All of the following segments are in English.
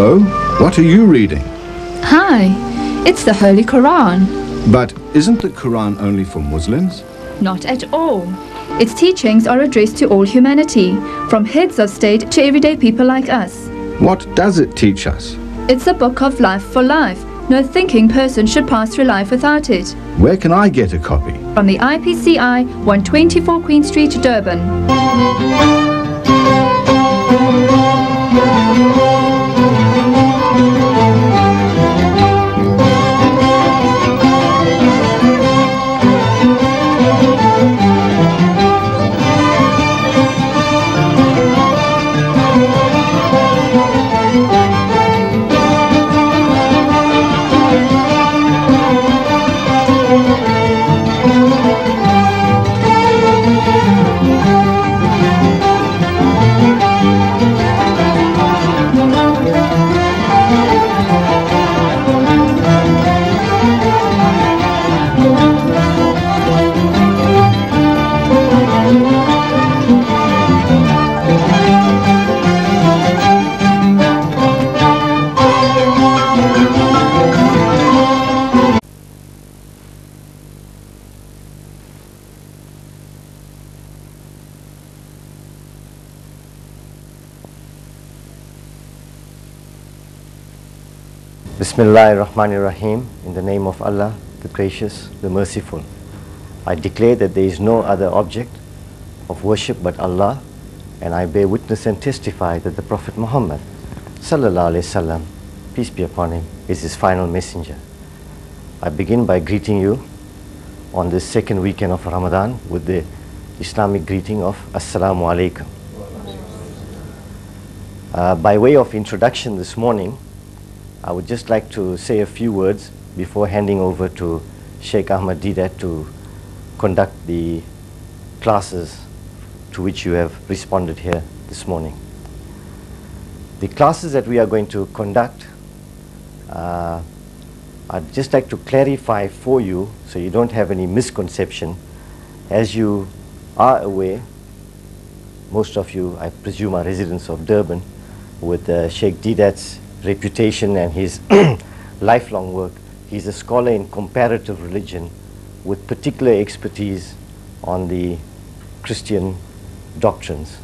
Hello, what are you reading? Hi, it's the Holy Quran. But isn't the Quran only for Muslims? Not at all. Its teachings are addressed to all humanity, from heads of state to everyday people like us. What does it teach us? It's a book of life for life. No thinking person should pass through life without it. Where can I get a copy? From the IPCI, 124 Queen Street, Durban. Ar-Rahim, in the name of Allah, the Gracious, the Merciful. I declare that there is no other object of worship but Allah, and I bear witness and testify that the Prophet Muhammad, sallallahu alaihi wasallam, peace be upon him, is his final messenger. I begin by greeting you on this second weekend of Ramadan with the Islamic greeting of Assalamu alaikum. Uh, by way of introduction this morning, I would just like to say a few words before handing over to Sheikh Ahmed Deedat to conduct the classes to which you have responded here this morning. The classes that we are going to conduct, uh, I'd just like to clarify for you so you don't have any misconception. As you are aware, most of you, I presume, are residents of Durban with uh, Sheikh Deedat's reputation and his lifelong work. He's a scholar in comparative religion with particular expertise on the Christian doctrines.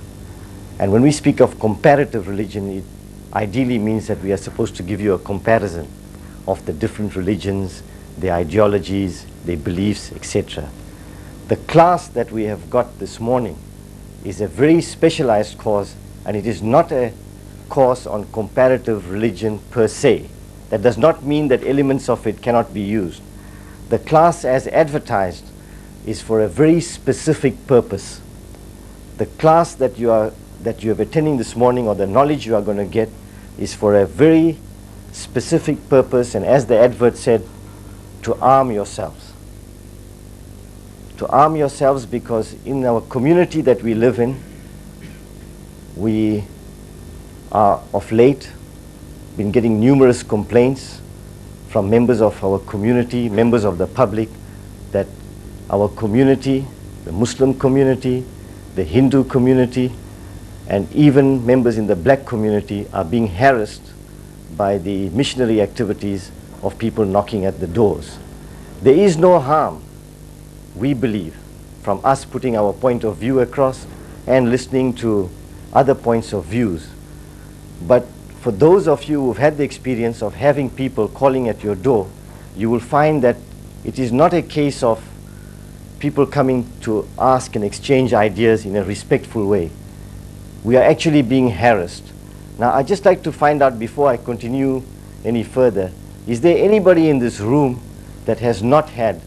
And when we speak of comparative religion, it ideally means that we are supposed to give you a comparison of the different religions, their ideologies, their beliefs, etc. The class that we have got this morning is a very specialized course and it is not a course on comparative religion per se. That does not mean that elements of it cannot be used. The class as advertised is for a very specific purpose. The class that you are that you are attending this morning or the knowledge you are going to get is for a very specific purpose and as the advert said to arm yourselves. To arm yourselves because in our community that we live in we are of late been getting numerous complaints from members of our community, members of the public, that our community, the Muslim community, the Hindu community, and even members in the black community are being harassed by the missionary activities of people knocking at the doors. There is no harm, we believe, from us putting our point of view across and listening to other points of views but for those of you who've had the experience of having people calling at your door, you will find that it is not a case of people coming to ask and exchange ideas in a respectful way. We are actually being harassed. Now, I'd just like to find out before I continue any further, is there anybody in this room that has not had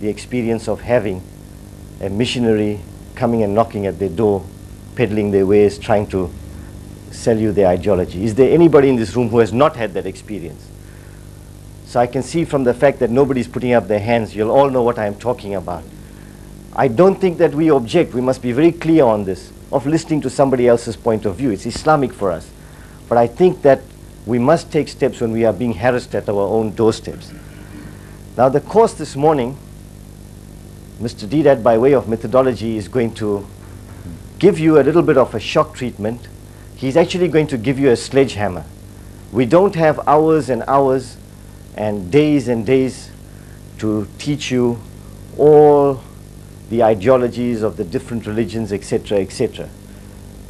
the experience of having a missionary coming and knocking at their door, peddling their ways, trying to sell you their ideology. Is there anybody in this room who has not had that experience? So I can see from the fact that nobody's putting up their hands, you'll all know what I'm talking about. I don't think that we object, we must be very clear on this, of listening to somebody else's point of view. It's Islamic for us. But I think that we must take steps when we are being harassed at our own doorsteps. Now the course this morning, Mr. Deedat, by way of methodology, is going to give you a little bit of a shock treatment he's actually going to give you a sledgehammer We don't have hours and hours and days and days to teach you all the ideologies of the different religions, etc., etc.,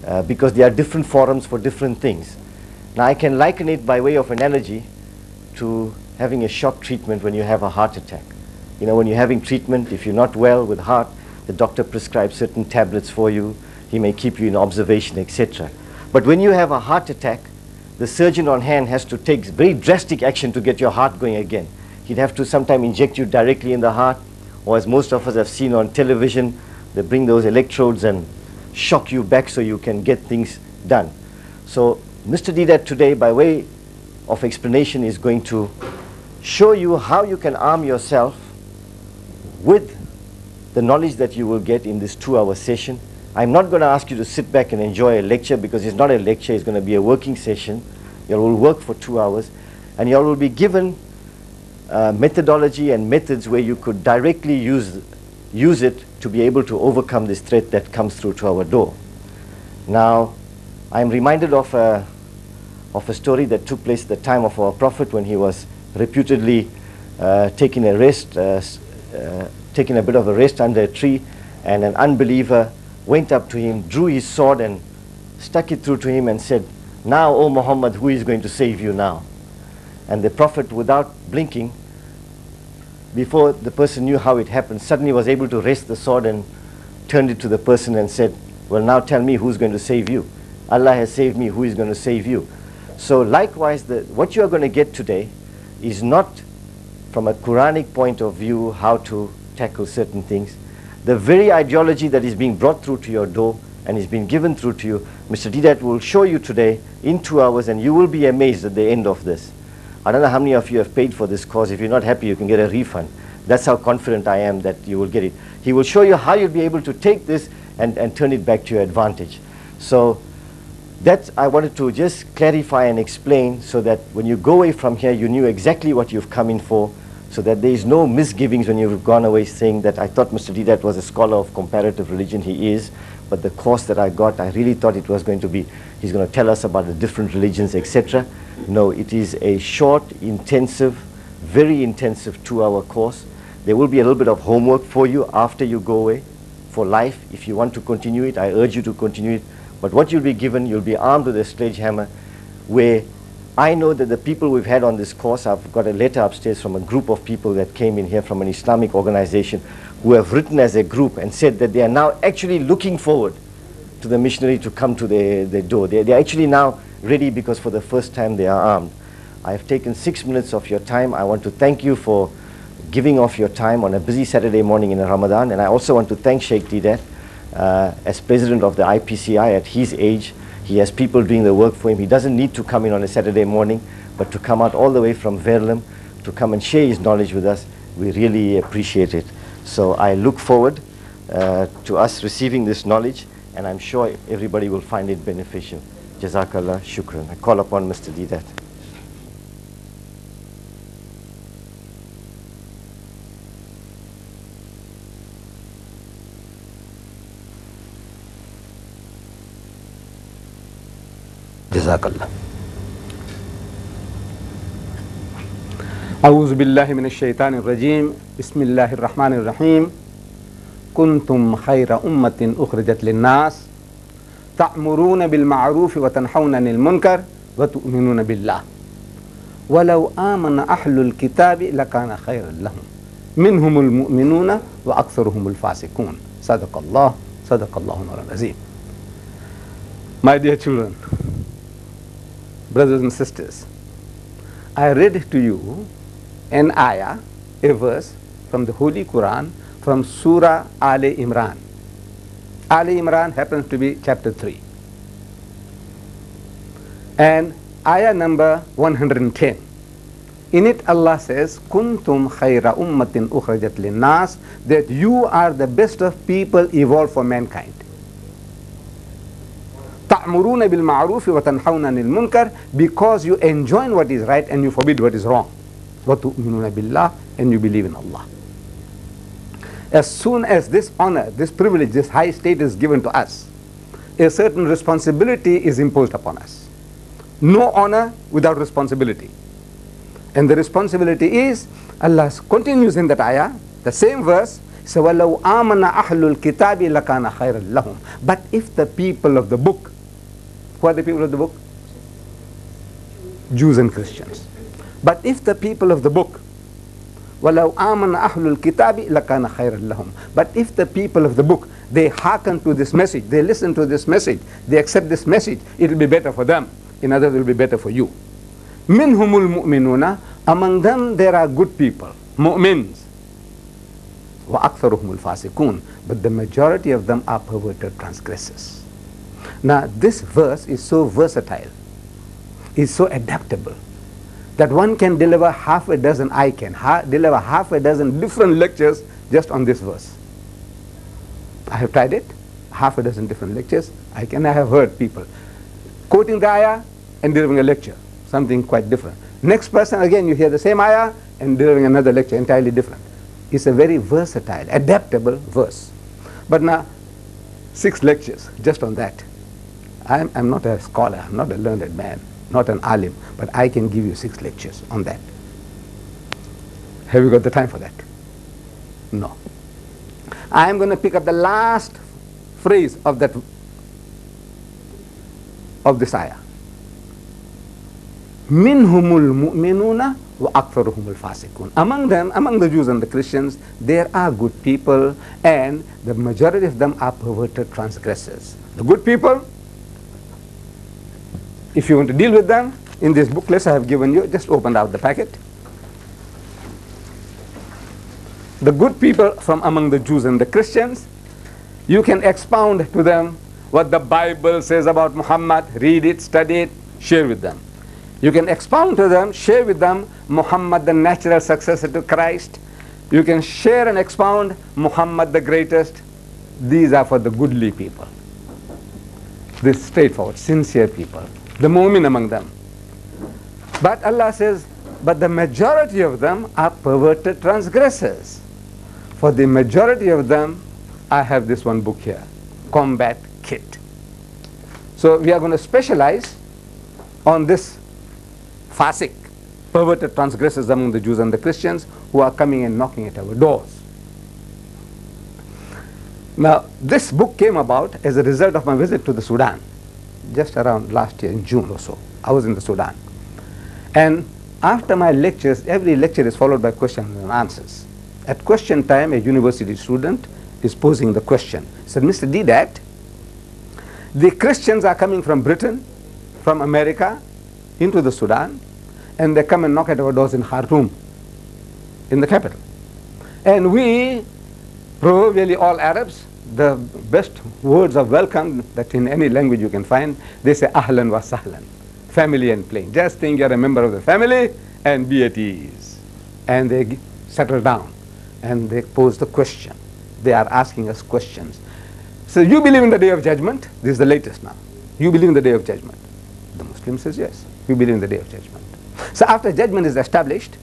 uh, because there are different forums for different things. Now, I can liken it by way of analogy to having a shock treatment when you have a heart attack. You know, when you're having treatment, if you're not well with heart, the doctor prescribes certain tablets for you. He may keep you in observation, etc. But when you have a heart attack, the surgeon on hand has to take very drastic action to get your heart going again. He'd have to sometime inject you directly in the heart, or as most of us have seen on television, they bring those electrodes and shock you back so you can get things done. So Mr. Deedat today, by way of explanation, is going to show you how you can arm yourself with the knowledge that you will get in this two-hour session. I'm not going to ask you to sit back and enjoy a lecture because it's not a lecture, it's going to be a working session. You will work for two hours and you all will be given uh, methodology and methods where you could directly use, use it to be able to overcome this threat that comes through to our door. Now, I'm reminded of a, of a story that took place at the time of our Prophet when he was reputedly uh, taking a rest, uh, uh, taking a bit of a rest under a tree, and an unbeliever went up to him, drew his sword, and stuck it through to him and said, Now, O Muhammad, who is going to save you now? And the Prophet, without blinking, before the person knew how it happened, suddenly was able to raise the sword and turned it to the person and said, Well, now tell me who's going to save you. Allah has saved me, who is going to save you? So, likewise, the, what you are going to get today is not from a Quranic point of view how to tackle certain things. The very ideology that is being brought through to your door and is being given through to you, Mr. Deedat will show you today in two hours, and you will be amazed at the end of this. I don't know how many of you have paid for this course. If you're not happy, you can get a refund. That's how confident I am that you will get it. He will show you how you'll be able to take this and, and turn it back to your advantage. So that I wanted to just clarify and explain so that when you go away from here, you knew exactly what you've come in for, so that there is no misgivings when you've gone away saying that I thought Mr. Deedat was a scholar of comparative religion. He is, but the course that I got, I really thought it was going to be, he's going to tell us about the different religions, etc. No, it is a short, intensive, very intensive two-hour course. There will be a little bit of homework for you after you go away for life. If you want to continue it, I urge you to continue it but what you'll be given, you'll be armed with a sledgehammer where I know that the people we've had on this course, I've got a letter upstairs from a group of people that came in here from an Islamic organization who have written as a group and said that they are now actually looking forward to the missionary to come to their, their door. They're, they're actually now ready because for the first time they are armed. I have taken six minutes of your time. I want to thank you for giving off your time on a busy Saturday morning in Ramadan. And I also want to thank Sheikh Deedat uh, as president of the IPCI at his age. He has people doing the work for him. He doesn't need to come in on a Saturday morning, but to come out all the way from Verulam to come and share his knowledge with us, we really appreciate it. So I look forward uh, to us receiving this knowledge, and I'm sure everybody will find it beneficial. Jazakallah, shukran. I call upon Mr. Deedat. جزاك الله. أعوذ بالله من الشيطان الرجيم. بسم الله الرحمن الرحيم. كنتم خير أمة أخرجت للناس تأمرون بالمعروف وتنحون عن المنكر وتؤمنون بالله. ولو آمن أهل الكتاب لكان خيرا لهم. منهم المؤمنون وأكثرهم الفاسقون. صدق الله صدق الله العظيم. My dear children, brothers and sisters, I read to you an ayah, a verse from the Holy Quran from Surah Ali Imran. Ali Imran happens to be chapter 3. And ayah number 110. In it Allah says, Kuntum khayra ummatin ukhrajat linnas, that you are the best of people evolved for mankind. تأمرون بالمعروف وتنحون عن المنكر because you enjoin what is right and you forbid what is wrong. وتؤمنون بالله and you believe in Allah. As soon as this honor, this privilege, this high state is given to us, a certain responsibility is imposed upon us. No honor without responsibility. And the responsibility is, Allah continues in that ayah, the same verse, so وَلَوْ آمَنَ أَحْلُ الْكِتَابِ لَكَانَ خَيْرًا لَهُمْ But if the people of the book, who are the people of the book? Jews and Christians. But if the people of the book, وَلَوْ آمَنَ أَحْلُ الْكِتَابِ لَكَانَ خَيْرًا لَهُمْ But if the people of the book, they hearken to this message, they listen to this message, they accept this message, it will be better for them. In other words, it will be better for you. مِنْهُمُ الْمُؤْمِنُونَ Among them there are good people, mu'mins. وَأَكْثَرُهُمُ الْفَاسِقُونَ But the majority of them are perverted transgressors. Now this verse is so versatile, is so adaptable, that one can deliver half a dozen, I can ha deliver half a dozen different lectures just on this verse. I have tried it, half a dozen different lectures. I can I have heard people quoting the ayah and delivering a lecture, something quite different. Next person, again, you hear the same ayah and delivering another lecture entirely different. It's a very versatile, adaptable verse. But now, six lectures just on that. I'm, I'm not a scholar, I'm not a learned man, not an alim, but I can give you six lectures on that. Have you got the time for that? No. I am going to pick up the last phrase of that of this ayah. Minhumul mu'minuna wa aktharuhumul fasiqun. Among them, among the Jews and the Christians, there are good people and the majority of them are perverted transgressors. The good people, if you want to deal with them, in this booklets I have given you, just open out the packet. The good people from among the Jews and the Christians, you can expound to them what the Bible says about Muhammad, read it, study it, share with them. You can expound to them, share with them Muhammad, the natural successor to Christ. You can share and expound Muhammad, the greatest. These are for the goodly people. This straightforward, sincere people. The mu'min among them. But Allah says, but the majority of them are perverted transgressors. For the majority of them, I have this one book here, Combat Kit. So we are going to specialize on this fasik, perverted transgressors among the Jews and the Christians who are coming and knocking at our doors. Now, this book came about as a result of my visit to the Sudan, just around last year in June or so. I was in the Sudan. And after my lectures, every lecture is followed by questions and answers. At question time, a university student is posing the question. Said, Mr. Deedat, the Christians are coming from Britain, from America, into the Sudan, and they come and knock at our doors in Khartoum, in the capital. And we, proverbially all Arabs, the best words of welcome that in any language you can find, they say ahlan wa sahlan, family and plain. Just think you're a member of the family and be at ease. And they settle down and they pose the question. They are asking us questions. So you believe in the day of judgment? This is the latest now. You believe in the day of judgment? The Muslim says yes. We believe in the day of judgment. So after judgment is established,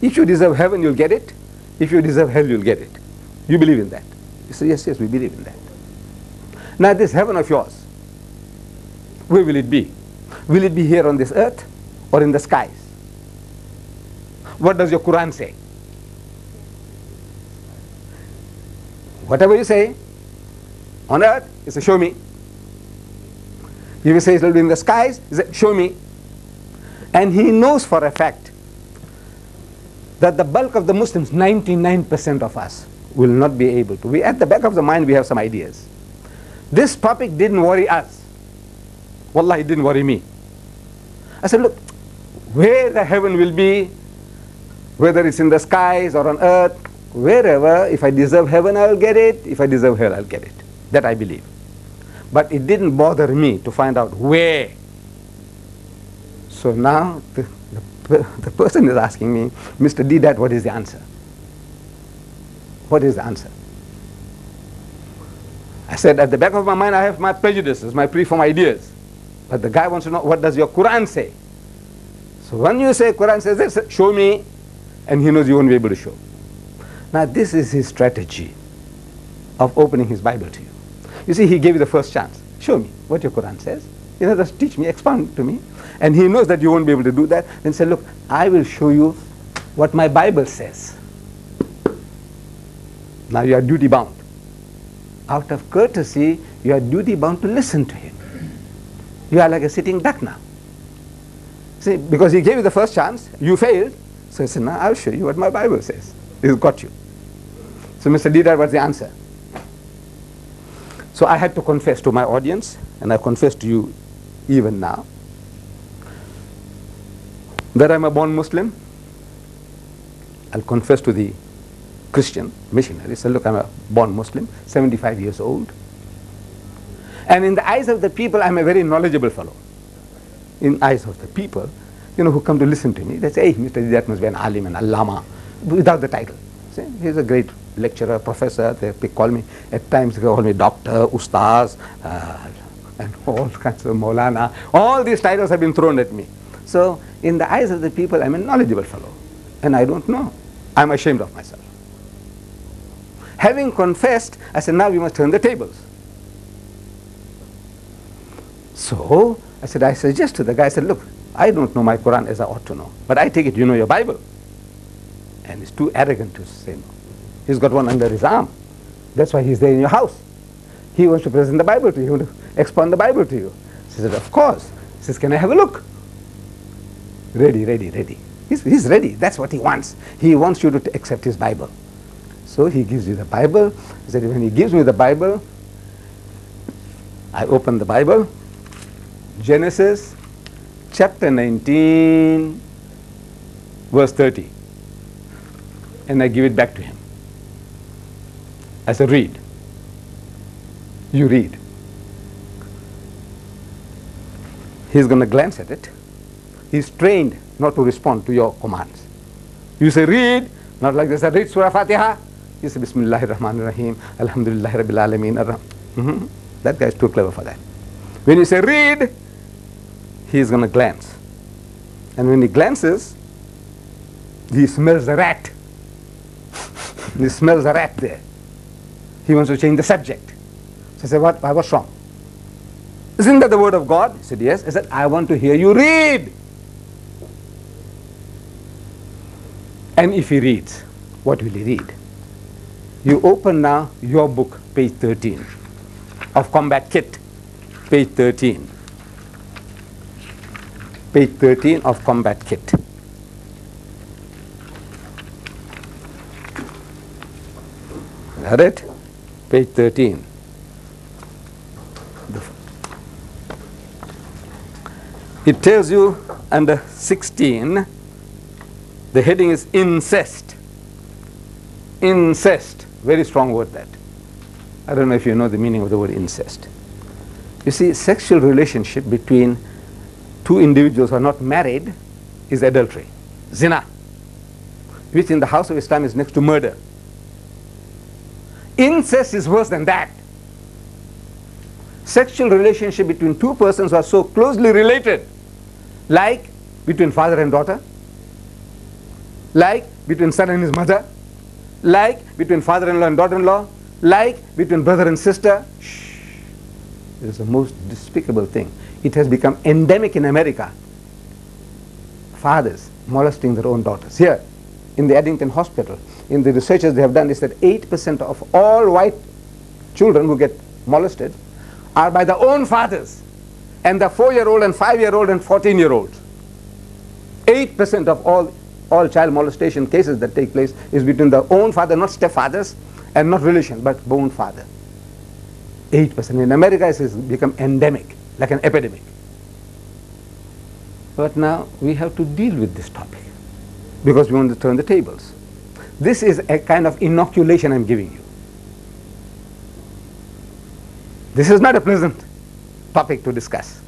if you deserve heaven, you'll get it. If you deserve hell, you'll get it. You believe in that? You say, yes, yes, we believe in that. Now this heaven of yours, where will it be? Will it be here on this earth or in the skies? What does your Quran say? Whatever you say on earth, you say, show me. If you say it will be in the skies, he say, show me. And he knows for a fact that the bulk of the Muslims, 99% of us, will not be able to. We, at the back of the mind, we have some ideas. This topic didn't worry us. Wallah, it didn't worry me. I said, look, where the heaven will be, whether it's in the skies or on earth, wherever, if I deserve heaven, I'll get it. If I deserve hell, I'll get it. That I believe. But it didn't bother me to find out where. So now the, the, the person is asking me, Mr. Deedat, what is the answer? What is the answer? I said, at the back of my mind, I have my prejudices, my preformed ideas. But the guy wants to know, what does your Quran say? So when you say Quran says this, show me, and he knows you won't be able to show. Now this is his strategy of opening his Bible to you. You see, he gave you the first chance. Show me what your Quran says. You know, just teach me, expound to me. And he knows that you won't be able to do that. Then say, look, I will show you what my Bible says. Now you are duty bound. Out of courtesy, you are duty bound to listen to him. You are like a sitting duck now. See, because he gave you the first chance, you failed. So he said, now I'll show you what my Bible says. He's got you. So Mr. Leader, what's the answer? So I had to confess to my audience, and I confess to you even now, that I'm a born Muslim. I'll confess to the Christian missionary, said, look, I'm a born Muslim, 75 years old. And in the eyes of the people, I'm a very knowledgeable fellow. In eyes of the people, you know, who come to listen to me, they say, hey, Mr. That must be an alim, an allama, without the title. See, he's a great lecturer, professor, they call me, at times they call me doctor, ustaz, uh, and all kinds of Maulana. All these titles have been thrown at me. So, in the eyes of the people, I'm a knowledgeable fellow, and I don't know. I'm ashamed of myself. Having confessed, I said, now we must turn the tables. So, I said, I suggest to the guy, I said, look, I don't know my Quran as I ought to know, but I take it you know your Bible. And he's too arrogant to say no. He's got one under his arm. That's why he's there in your house. He wants to present the Bible to you, to expound the Bible to you. He said, of course. He says, can I have a look? Ready, ready, ready. He's, he's ready. That's what he wants. He wants you to accept his Bible. So he gives you the Bible. He said, when he gives me the Bible, I open the Bible, Genesis chapter 19, verse 30. And I give it back to him. I said, read. You read. He's going to glance at it. He's trained not to respond to your commands. You say, read, not like this, I read Surah Fatiha. He said, Bismillahir Rahmanir Rahim, Alhamdulillah Rabbil Alameen. Mm-hmm. That guy is too clever for that. When you say read, he is going to glance. And when he glances, he smells a rat. he smells a rat there. He wants to change the subject. So I said, what, what's wrong? Isn't that the word of God? He said, yes. I said, I want to hear you read. And if he reads, what will he read? You open now your book, page 13, of Combat Kit, page 13. Page 13 of Combat Kit. Got it? Page 13. It tells you under 16, the heading is incest. Incest. Very strong word that. I don't know if you know the meaning of the word incest. You see, sexual relationship between two individuals who are not married is adultery, zina, which in the house of Islam is next to murder. Incest is worse than that. Sexual relationship between two persons who are so closely related, like between father and daughter, like between son and his mother, like between father-in-law and daughter-in-law, like between brother and sister. Shh. It is the most despicable thing. It has become endemic in America. Fathers molesting their own daughters. Here, in the Addington Hospital, in the researches they have done is that 8% of all white children who get molested are by their own fathers. And the 4-year-old and 5-year-old and 14-year-old. 8% of all, all child molestation cases that take place is between the own father, not stepfathers, and not relation, but own father. 8%. In America, it has become endemic, like an epidemic. But now we have to deal with this topic because we want to turn the tables. This is a kind of inoculation I'm giving you. This is not a pleasant topic to discuss,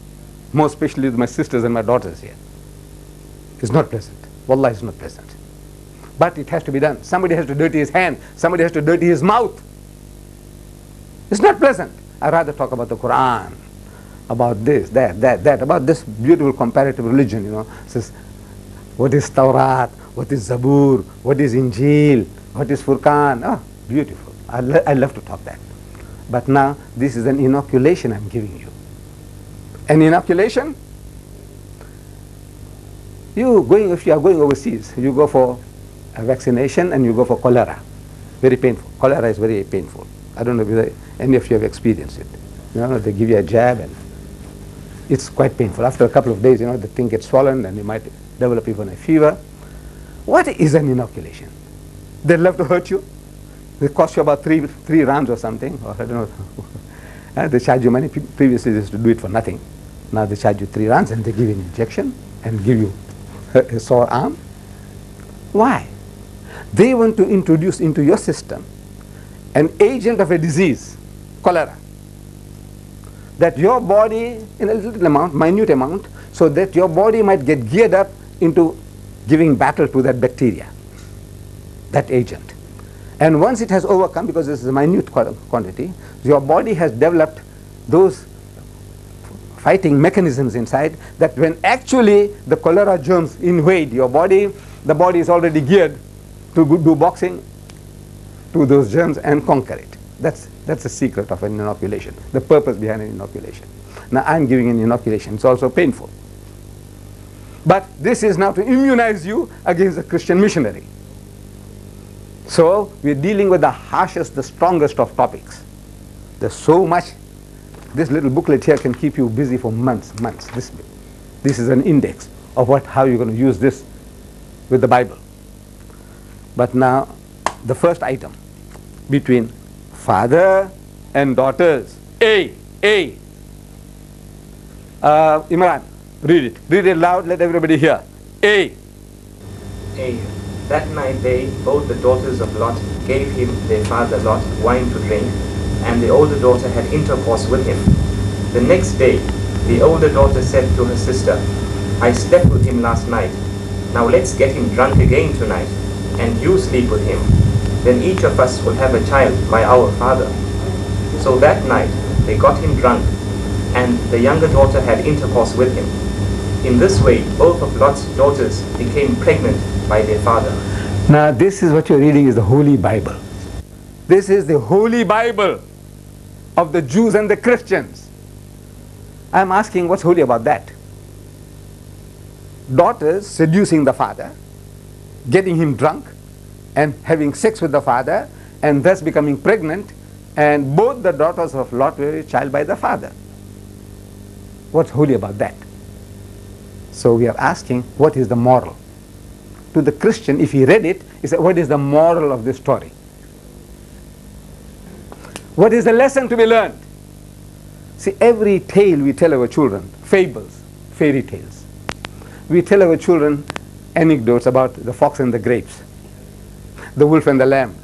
more especially with my sisters and my daughters here. It's not pleasant. Wallah, is not pleasant. But it has to be done. Somebody has to dirty his hand. Somebody has to dirty his mouth. It's not pleasant. I'd rather talk about the Quran, about this, that, that, that, about this beautiful comparative religion, you know. Says, what is Taurat? What is Zabur? What is Injil? What is Furqan? Oh, beautiful. I, lo I love to talk that. But now, this is an inoculation I'm giving you. An inoculation, you going, if you are going overseas, you go for a vaccination and you go for cholera. Very painful. Cholera is very painful. I don't know whether any of you have experienced it. You know, they give you a jab and it's quite painful. After a couple of days, you know, the thing gets swollen and you might develop even a fever. What is an inoculation? They love to hurt you. They cost you about three, three rands or something, or I don't know. Uh, they charge you money. Previously, they to do it for nothing. Now they charge you three rands and they give you an injection and give you a, a sore arm. Why? They want to introduce into your system an agent of a disease, cholera, that your body, in a little amount, minute amount, so that your body might get geared up into giving battle to that bacteria, that agent. And once it has overcome, because this is a minute quantity, your body has developed those fighting mechanisms inside that when actually the cholera germs invade your body, the body is already geared to do boxing to those germs and conquer it. That's, that's the secret of an inoculation, the purpose behind an inoculation. Now I'm giving an inoculation, it's also painful. But this is now to immunize you against the Christian missionary. So we're dealing with the harshest, the strongest of topics. There's so much. This little booklet here can keep you busy for months, months. This, this is an index of what, how you're going to use this with the Bible. But now, the first item between father and daughters. A, A. Uh, Imran, read it. Read it loud, let everybody hear. A. A. That night they, both the daughters of Lot, gave him, their father Lot, wine to drink, and the older daughter had intercourse with him. The next day, the older daughter said to her sister, I slept with him last night. Now let's get him drunk again tonight, and you sleep with him. Then each of us will have a child by our father. So that night they got him drunk, and the younger daughter had intercourse with him. In this way, both of Lot's daughters became pregnant by their father. Now, this is what you're reading is the Holy Bible. This is the Holy Bible of the Jews and the Christians. I'm asking what's holy about that? Daughters seducing the father, getting him drunk, and having sex with the father, and thus becoming pregnant, and both the daughters of Lot were a child by the father. What's holy about that? So we are asking, what is the moral? To the Christian, if he read it, he said, what is the moral of this story? What is the lesson to be learned? See, every tale we tell our children, fables, fairy tales, we tell our children anecdotes about the fox and the grapes, the wolf and the lamb,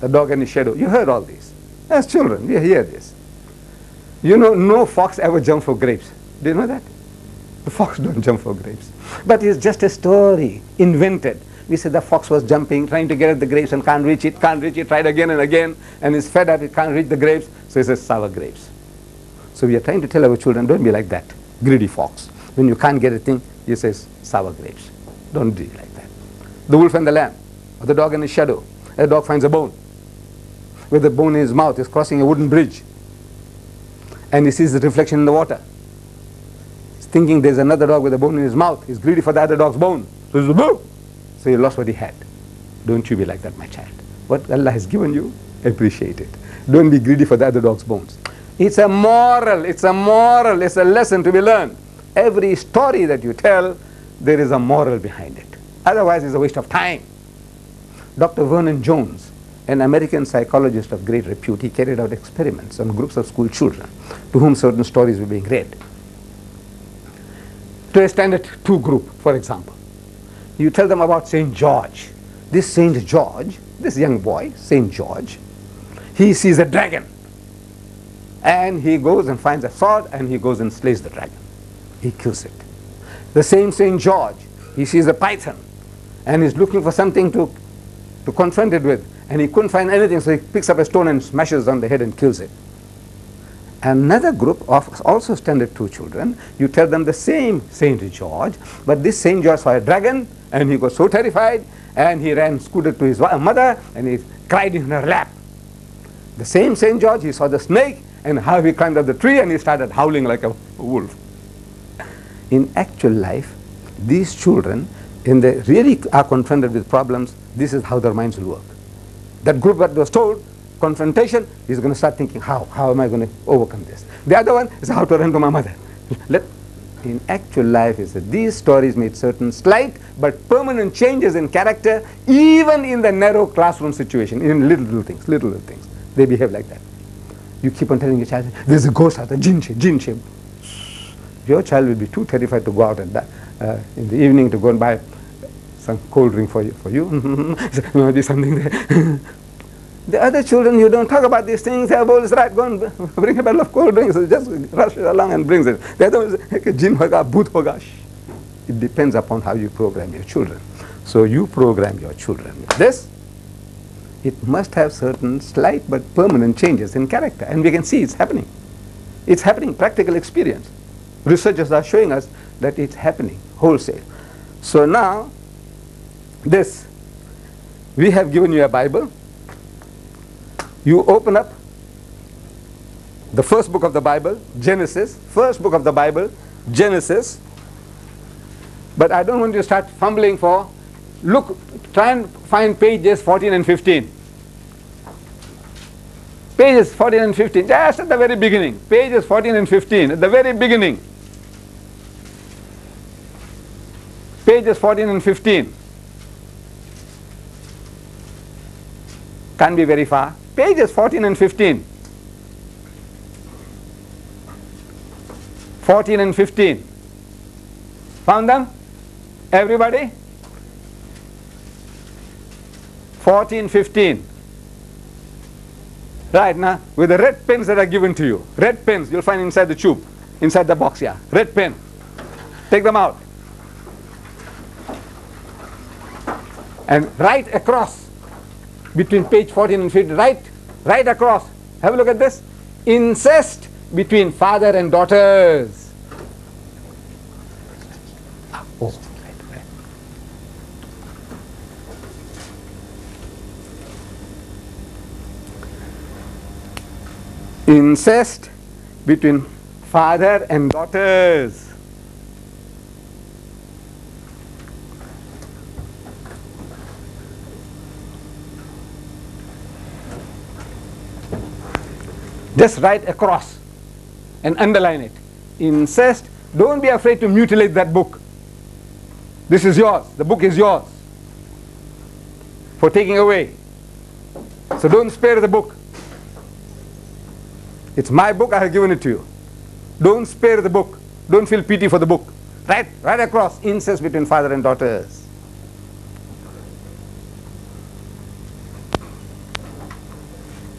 the dog and the shadow. You heard all these. As children, we hear this. You know, no fox ever jumped for grapes. Do you know that? The fox don't jump for grapes. But it's just a story invented. We said the fox was jumping, trying to get at the grapes and can't reach it, can't reach it, tried again and again, and is fed up, it can't reach the grapes, so he says sour grapes. So we are trying to tell our children, don't be like that, greedy fox. When you can't get a thing, he says sour grapes. Don't be like that. The wolf and the lamb, or the dog and the shadow. A dog finds a bone. With the bone in his mouth, he's crossing a wooden bridge. And he sees the reflection in the water. He's thinking there's another dog with a bone in his mouth. He's greedy for the other dog's bone. So he's a boo! So he lost what he had. Don't you be like that, my child. What Allah has given you, appreciate it. Don't be greedy for the other dog's bones. It's a moral, it's a moral, it's a lesson to be learned. Every story that you tell, there is a moral behind it. Otherwise, it's a waste of time. Dr. Vernon Jones, an American psychologist of great repute, he carried out experiments on groups of school children to whom certain stories were being read. To a standard two group, for example, you tell them about St. George. This St. George, this young boy, St. George, he sees a dragon. And he goes and finds a sword and he goes and slays the dragon. He kills it. The same St. George, he sees a python and he's looking for something to, to confront it with. And he couldn't find anything, so he picks up a stone and smashes on the head and kills it. Another group of also standard two children, you tell them the same St. George, but this St. George saw a dragon and he was so terrified and he ran, scooted to his mother and he cried in her lap. The same St. George, he saw the snake and how he climbed up the tree and he started howling like a wolf. In actual life, these children, when they really are confronted with problems, this is how their minds will work. That group that was told, confrontation, is going to start thinking, how? How am I going to overcome this? The other one is how to run to my mother. Let, in actual life is that these stories made certain slight but permanent changes in character even in the narrow classroom situation, in little, little things, little, little things. They behave like that. You keep on telling your child, there's a ghost out there, jinn shape. Your child will be too terrified to go out and uh, in the evening to go and buy some cold drink for you. For you. there be something there. The other children, you don't talk about these things. They have always right, go and bring a bottle of cold drinks. Just rush along and brings it. The other one is jinn hoga, bhoot hoga. It depends upon how you program your children. So you program your children this. It must have certain slight but permanent changes in character. And we can see it's happening. It's happening, practical experience. Researchers are showing us that it's happening wholesale. So now, this, we have given you a Bible you open up the first book of the Bible, Genesis, first book of the Bible, Genesis. But I don't want you to start fumbling for, look, try and find pages 14 and 15. Pages 14 and 15, just at the very beginning. Pages 14 and 15, at the very beginning. Pages 14 and 15. Can't be very far pages 14 and 15. 14 and 15. Found them? Everybody? 14, 15. Right now, with the red pins that are given to you, red pins you'll find inside the tube, inside the box here. Red pin. Take them out. And right across between page 14 and 15, right, right across. Have a look at this. Incest between father and daughters. Oh. Incest between father and daughters. Just write across and underline it. Incest, don't be afraid to mutilate that book. This is yours. The book is yours for taking away. So don't spare the book. It's my book, I have given it to you. Don't spare the book. Don't feel pity for the book. Right, right across, incest between father and daughters.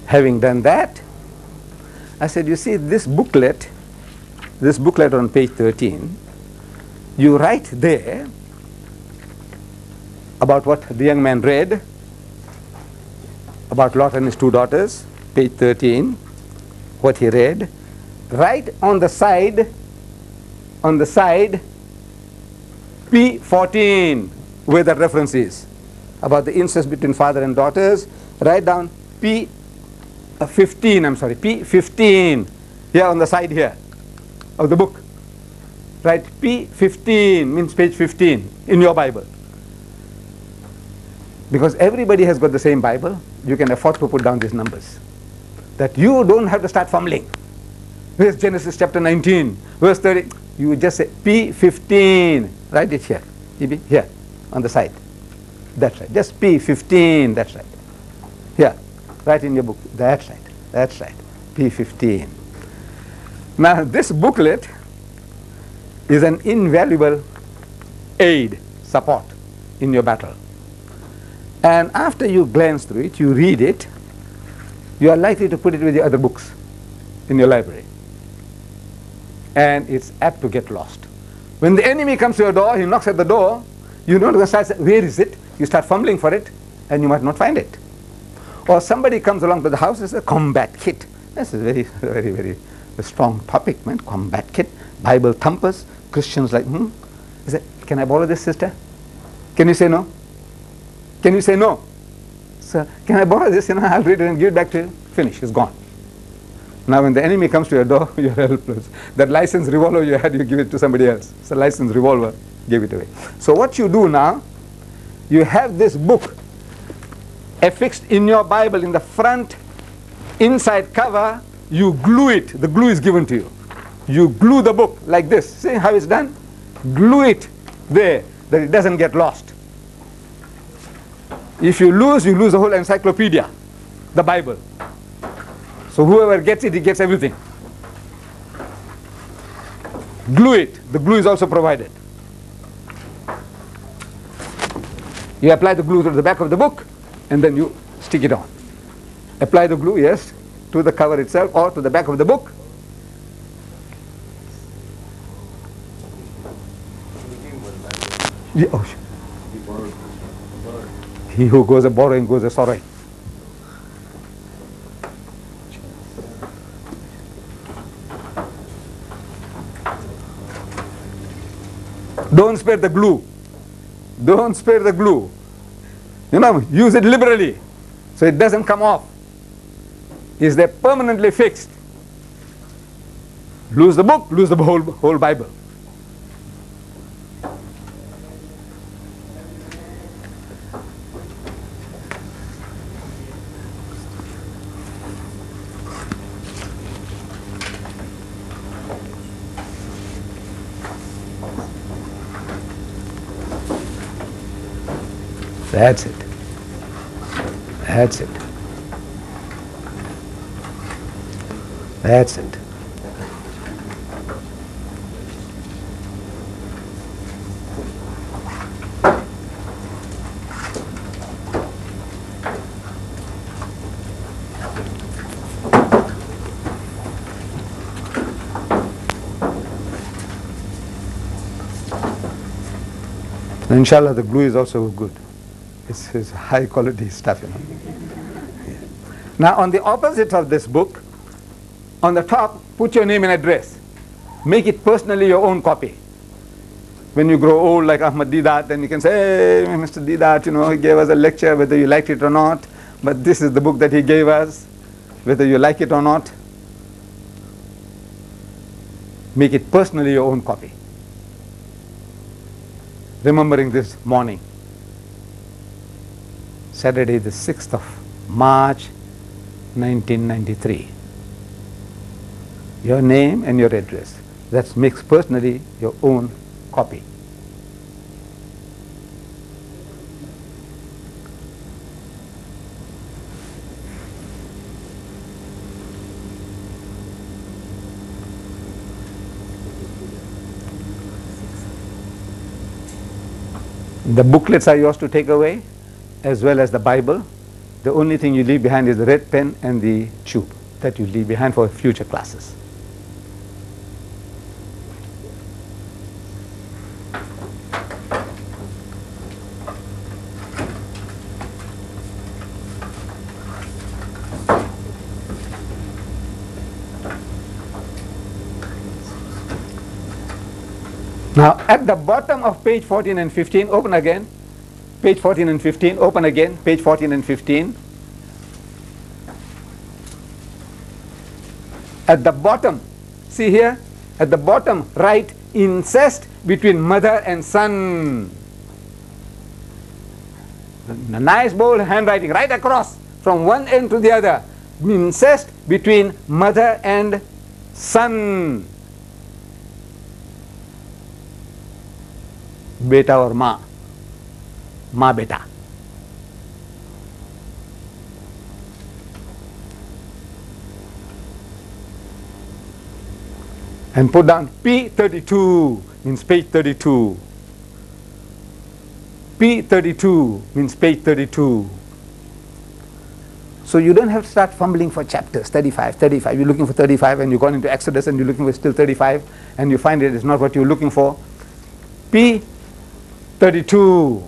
Having done that, I said, you see this booklet, this booklet on page 13, you write there about what the young man read, about Lot and his two daughters, page 13, what he read. Write on the side, on the side, P14, where the reference is, about the incest between father and daughters. Write down P uh, 15, I'm sorry, P15, here on the side here of the book. Right, P15 means page 15 in your Bible. Because everybody has got the same Bible, you can afford to put down these numbers. That you don't have to start fumbling. Where's Genesis chapter 19, verse 30? You just say P15, write it here, here on the side. That's right, just P15, that's right. Here, Write in your book. That's right. That's right. P15. Now, this booklet is an invaluable aid, support in your battle. And after you glance through it, you read it, you are likely to put it with the other books in your library. And it's apt to get lost. When the enemy comes to your door, he knocks at the door, you don't know, where is it? You start fumbling for it, and you might not find it. Or somebody comes along to the house and a combat kit. That's a very, very, very strong topic, man. Combat kit, Bible thumpers, Christians like, hmm? He said, can I borrow this, sister? Can you say no? Can you say no? Sir, can I borrow this? You know, I'll read it and give it back to you. Finish, it's gone. Now when the enemy comes to your door, you're helpless. That licensed revolver you had, you give it to somebody else. It's a licensed revolver, give it away. So what you do now, you have this book affixed in your Bible in the front inside cover, you glue it. The glue is given to you. You glue the book like this. See how it's done? Glue it there that it doesn't get lost. If you lose, you lose the whole encyclopedia, the Bible. So whoever gets it, he gets everything. Glue it. The glue is also provided. You apply the glue to the back of the book and then you stick it on. Apply the glue, yes, to the cover itself or to the back of the book. Yeah, oh, he who goes a borrowing goes a sorrowing. Don't spare the glue. Don't spare the glue. You know, use it liberally so it doesn't come off. Is there permanently fixed? Lose the book, lose the whole, whole Bible. That's it. That's it. That's it. Inshallah, the glue is also good. It's, it's high quality stuff, you know. Now, on the opposite of this book, on the top, put your name and address. Make it personally your own copy. When you grow old like Ahmed Deedat, then you can say, hey, Mr. Deedat, you know, he gave us a lecture, whether you liked it or not, but this is the book that he gave us, whether you like it or not. Make it personally your own copy. Remembering this morning, Saturday the 6th of March 1993. Your name and your address. That makes personally your own copy. The booklets are yours to take away, as well as the Bible. The only thing you leave behind is the red pen and the tube that you leave behind for future classes. Now at the bottom of page 14 and 15, open again page 14 and 15, open again, page 14 and 15. At the bottom, see here, at the bottom, right, incest between mother and son. A nice bold handwriting right across from one end to the other. Incest between mother and son. Beta or ma. माँ बेटा and put down P32 means page 32. P32 means page 32. So you don't have to start fumbling for chapters 35, 35. You're looking for 35 and you've gone into Exodus and you're looking for still 35 and you find it is not what you're looking for. P32.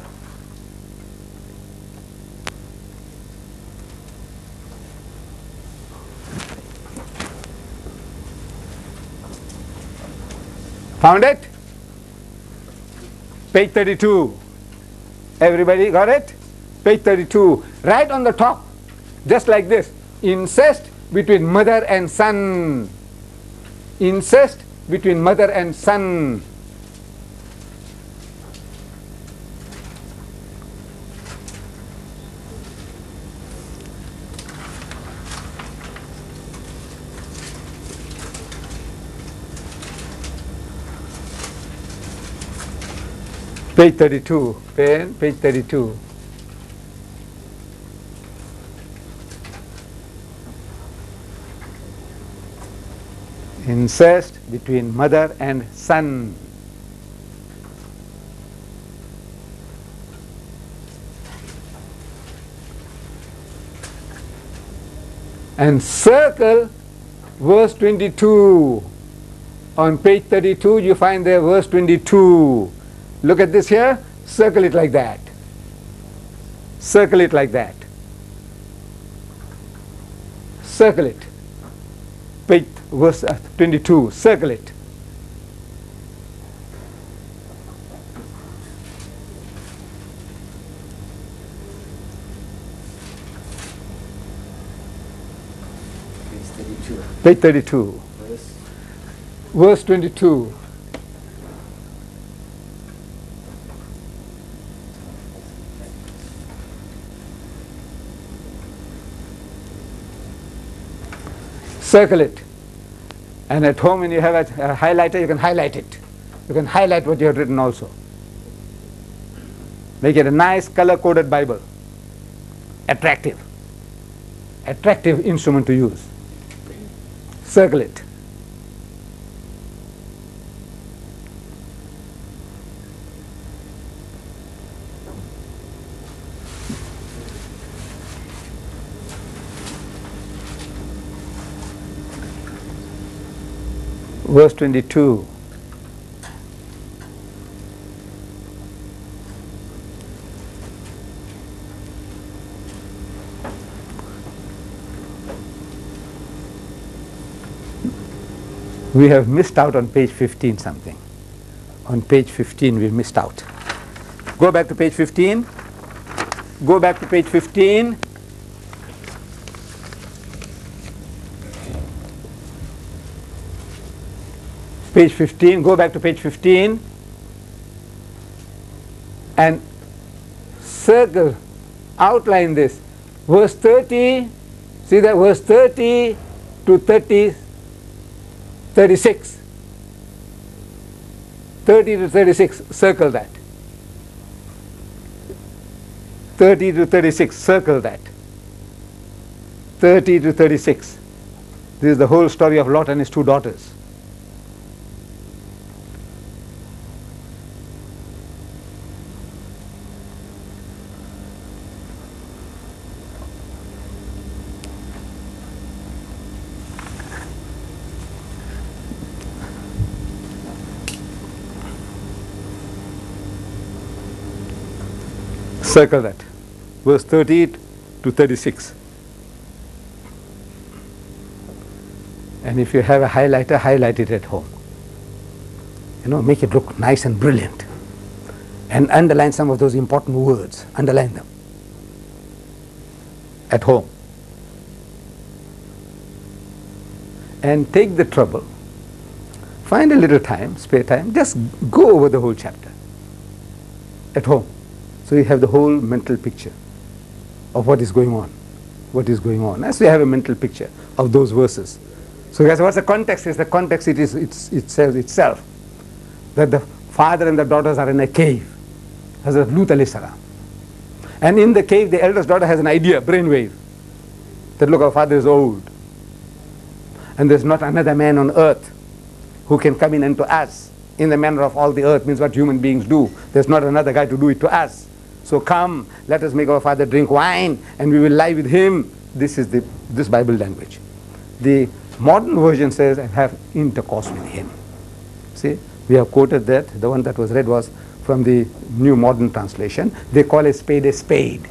Found it? Page 32. Everybody got it? Page 32. Right on the top, just like this. Incest between mother and son. Incest between mother and son. Page 32, pen, page 32. Incest between mother and son. And circle verse 22. On page 32 you find there verse 22. Look at this here, circle it like that. Circle it like that. Circle it. Page verse uh, 22, circle it. Page 32. Verse 22. Circle it. And at home when you have a, a highlighter, you can highlight it. You can highlight what you have written also. Make it a nice color-coded Bible. Attractive. Attractive instrument to use. Circle it. Verse 22. We have missed out on page 15 something. On page 15 we missed out. Go back to page 15. Go back to page 15. Page 15, go back to page 15 and circle, outline this. Verse 30, see that verse 30 to 30, 36. 30 to 36, circle that. 30 to 36, circle that. 30 to 36. This is the whole story of Lot and his two daughters. Circle that. Verse 38 to 36. And if you have a highlighter, highlight it at home. You know, make it look nice and brilliant. And underline some of those important words. Underline them. At home. And take the trouble. Find a little time, spare time, just go over the whole chapter. At home. So you have the whole mental picture of what is going on. What is going on. As we have a mental picture of those verses. So guys, what's the context? Is the context it is it's, it says itself that the father and the daughters are in a cave. Hazrat Lut alayhi salam. And in the cave, the eldest daughter has an idea, brainwave, that look, our father is old. And there's not another man on earth who can come in and to us in the manner of all the earth, means what human beings do. There's not another guy to do it to us. So come, let us make our father drink wine and we will lie with him. This is the this Bible language. The modern version says, have intercourse with him. See, we have quoted that. The one that was read was from the New Modern Translation. They call a spade a spade.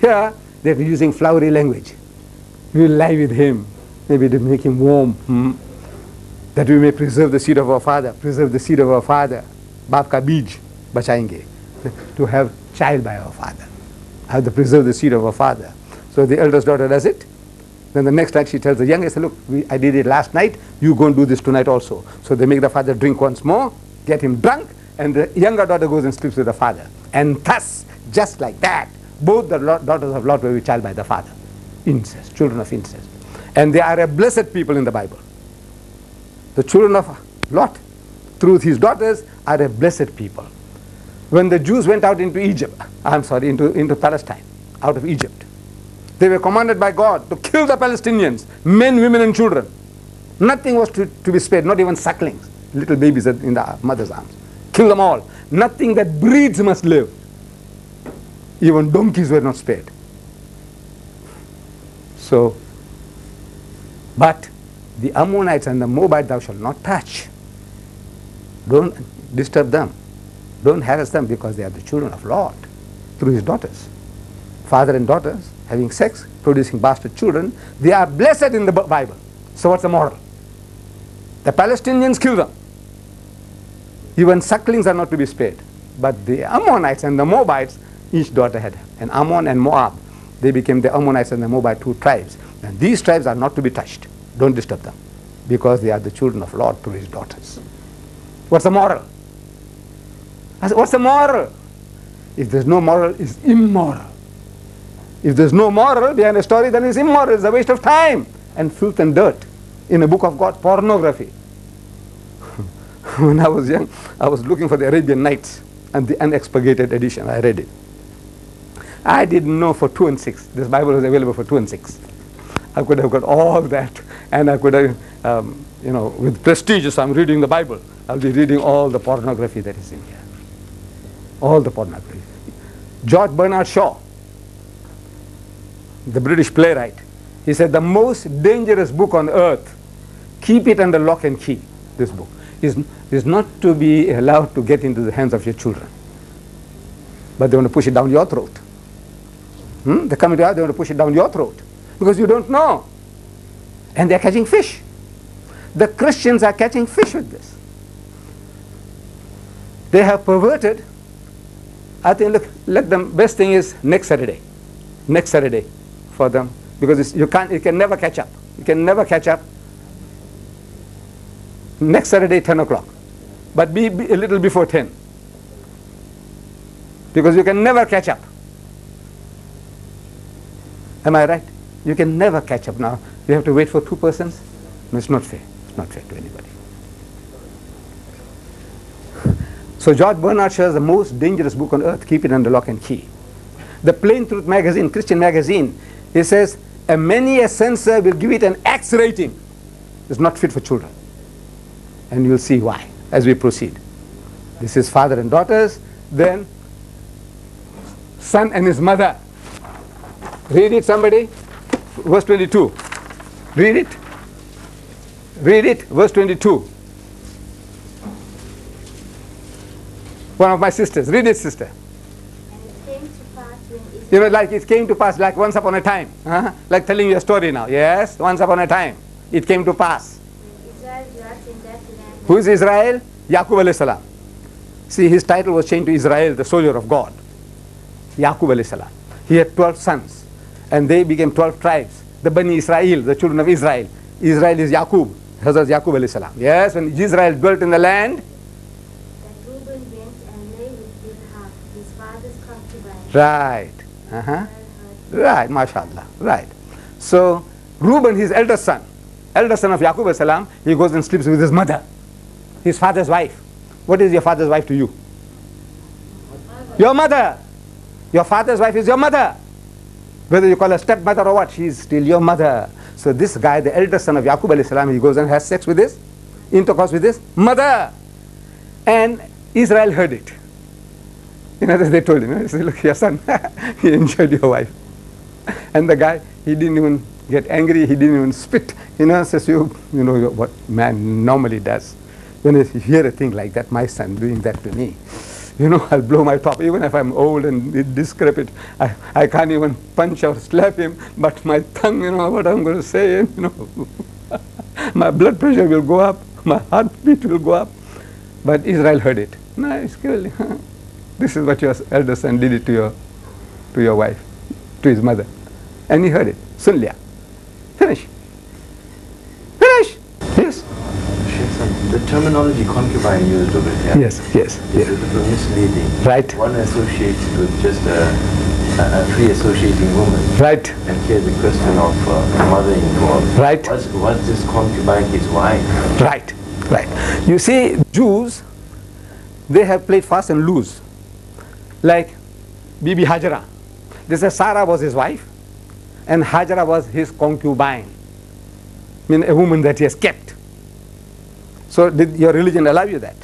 Here, they're using flowery language. We will lie with him, maybe to make him warm, hmm? that we may preserve the seed of our father, preserve the seed of our father. Baap bij bachayenge. To have child by our father. Have to preserve the seed of our father. So the eldest daughter does it. Then the next night she tells the youngest, look, we, I did it last night, you go and do this tonight also. So they make the father drink once more, get him drunk, and the younger daughter goes and sleeps with the father. And thus, just like that, both the daughters of Lot were child by the father. Incest, children of incest. And they are a blessed people in the Bible. The children of Lot, through his daughters, are a blessed people. When the Jews went out into Egypt, I'm sorry, into, into Palestine, out of Egypt, they were commanded by God to kill the Palestinians, men, women, and children. Nothing was to, to be spared, not even sucklings, little babies in the mother's arms. Kill them all. Nothing that breeds must live. Even donkeys were not spared. So, but the Ammonites and the Moabites thou shalt not touch. Don't disturb them. Don't harass them because they are the children of Lot through his daughters. Father and daughters having sex, producing bastard children, they are blessed in the Bible. So what's the moral? The Palestinians kill them. Even sucklings are not to be spared. But the Ammonites and the Moabites, each daughter had an Ammon and Moab. They became the Ammonites and the Moabite two tribes. And these tribes are not to be touched. Don't disturb them. Because they are the children of Lot through his daughters. What's the moral? I said, what's the moral? If there's no moral, it's immoral. If there's no moral behind a story, then it's immoral. It's a waste of time and filth and dirt in a book of God, pornography. when I was young, I was looking for the Arabian Nights and the unexpurgated edition. I read it. I didn't know for two and six. This Bible was available for two and six. I could have got all that, and I could have, um, you know, with prestigious, I'm reading the Bible. I'll be reading all the pornography that is in here. All the pornography. George Bernard Shaw, the British playwright, he said, the most dangerous book on earth, keep it under lock and key, this book, is, is not to be allowed to get into the hands of your children. But they want to push it down your throat. Hmm? They come into your they want to push it down your throat. Because you don't know. And they're catching fish. The Christians are catching fish with this. They have perverted. I think, look, let them, best thing is next Saturday. Next Saturday for them. Because you can't, you can never catch up. You can never catch up. Next Saturday, 10 o'clock. But be, be a little before 10. Because you can never catch up. Am I right? You can never catch up now. You have to wait for two persons. No, it's not fair. It's not fair to anybody. So George Bernard Shaw is the most dangerous book on earth. Keep it under lock and key. The Plain Truth magazine, Christian magazine, he says, a many a censor will give it an X rating. It's not fit for children. And you'll see why as we proceed. This is father and daughters, then son and his mother. Read it, somebody. Verse 22. Read it. Read it. Verse 22. One of my sisters. Read it, sister. It You know, like it came to pass, like once upon a time. Huh? Like telling you a story now. Yes, once upon a time. It came to pass. Who is Israel? Yaqub alayhi salam. See, his title was changed to Israel, the soldier of God. Yaqub alayhi salam. He had 12 sons, and they became 12 tribes. The Bani Israel, the children of Israel. Israel is Yaqub, Hazrat Yaqub alayhi salam. Yes, when Israel dwelt in the land, right. Uh-huh. Right, mashallah. Right. So, Reuben, his eldest son, eldest son of Yaqub salam, he goes and sleeps with his mother, his father's wife. What is your father's wife to you? Your mother. Your father's wife is your mother. Whether you call her stepmother or what, she is still your mother. So this guy, the eldest son of Yaqub salam, he goes and has sex with his, intercourse with his mother. And Israel heard it. Other words, they told him, they said, look, your son, he enjoyed your wife. And the guy, he didn't even get angry, he didn't even spit. You know, says you, you know what man normally does. When you hear a thing like that, my son doing that to me, you know, I'll blow my top. Even if I'm old and decrepit, I, I can't even punch or slap him, but my tongue, you know, what I'm going to say, you know, my blood pressure will go up, my heartbeat will go up. But Israel heard it. Nice, cool. This is what your elder son did it to your, to your wife, to his mother. And he heard it. Sun liya. Finish. Finish. Yes. The terminology concubine used over here Yes, yes. is a little misleading. Right. One associates with just a, a, free associating woman. Right. And here the question of uh, mother involved. Right. Was, was this concubine his wife? Right, right. You see, Jews, they have played fast and loose. Like Bibi Hajra. They say Sarah was his wife and Hajra was his concubine. I mean, a woman that he has kept. So did your religion allow you that?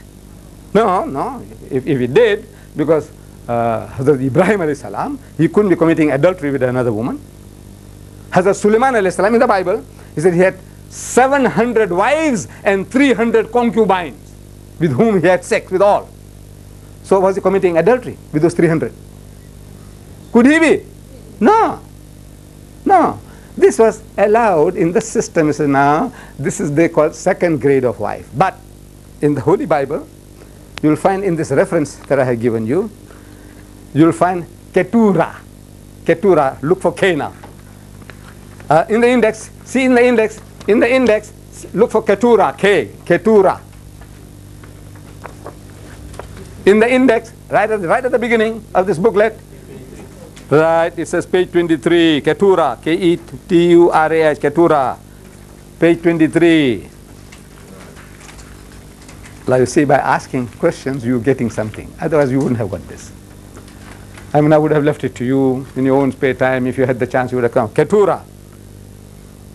No, no. If, if it did, because uh, Hazrat Ibrahim alayhi salam, he couldn't be committing adultery with another woman. Hazrat Sulaiman alayhi salam in the Bible, he said he had 700 wives and 300 concubines with whom he had sex with all. So was he committing adultery with those 300? Could he be? No. No. This was allowed in the system. Say, now, this is they call second grade of wife. But in the Holy Bible, you'll find in this reference that I have given you, you'll find Keturah. Keturah, look for now. Uh, in the index, see in the index, in the index, look for Keturah, K, Keturah. In the index, right at, the, right at the beginning of this booklet, right, it says page 23, Keturah, K-E-T-U-R-A-H, Keturah, page 23. Like you see, by asking questions, you're getting something. Otherwise, you wouldn't have got this. I mean, I would have left it to you in your own spare time. If you had the chance, you would have come. Keturah,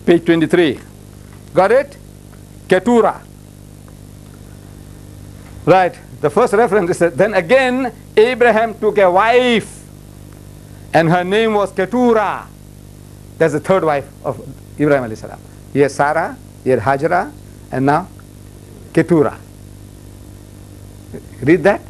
page 23. Got it? Keturah. Right. The first reference is that then again Abraham took a wife and her name was Keturah. That's the third wife of Ibrahim alayhi salam. He had Sarah, he had Hajara, and now Keturah. Read that.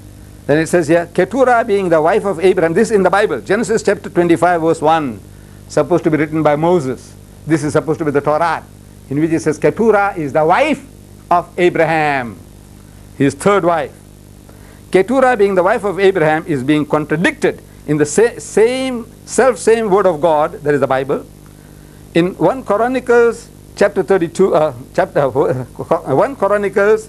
Then it says here, Keturah being the wife of Abraham. This is in the Bible. Genesis chapter 25 verse 1. Supposed to be written by Moses. This is supposed to be the Torah. In which it says Keturah is the wife of Abraham. His third wife. Keturah being the wife of Abraham is being contradicted in the sa same self same word of God, that is the Bible. In 1 Chronicles chapter 32, uh, chapter uh, 1 Chronicles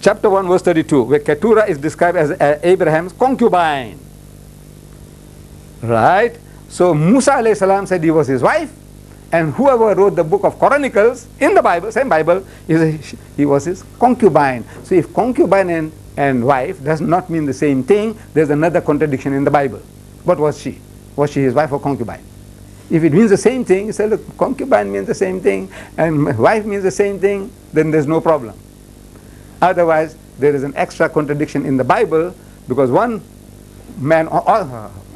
chapter 1 verse 32, where Keturah is described as uh, Abraham's concubine. Right? So Musa alayhi salam said he was his wife, and whoever wrote the book of Chronicles in the Bible, same Bible, he was his concubine. So if concubine and, and wife does not mean the same thing, there's another contradiction in the Bible. What was she? Was she his wife or concubine? If it means the same thing, you say, look, concubine means the same thing, and wife means the same thing, then there's no problem. Otherwise, there is an extra contradiction in the Bible because one man,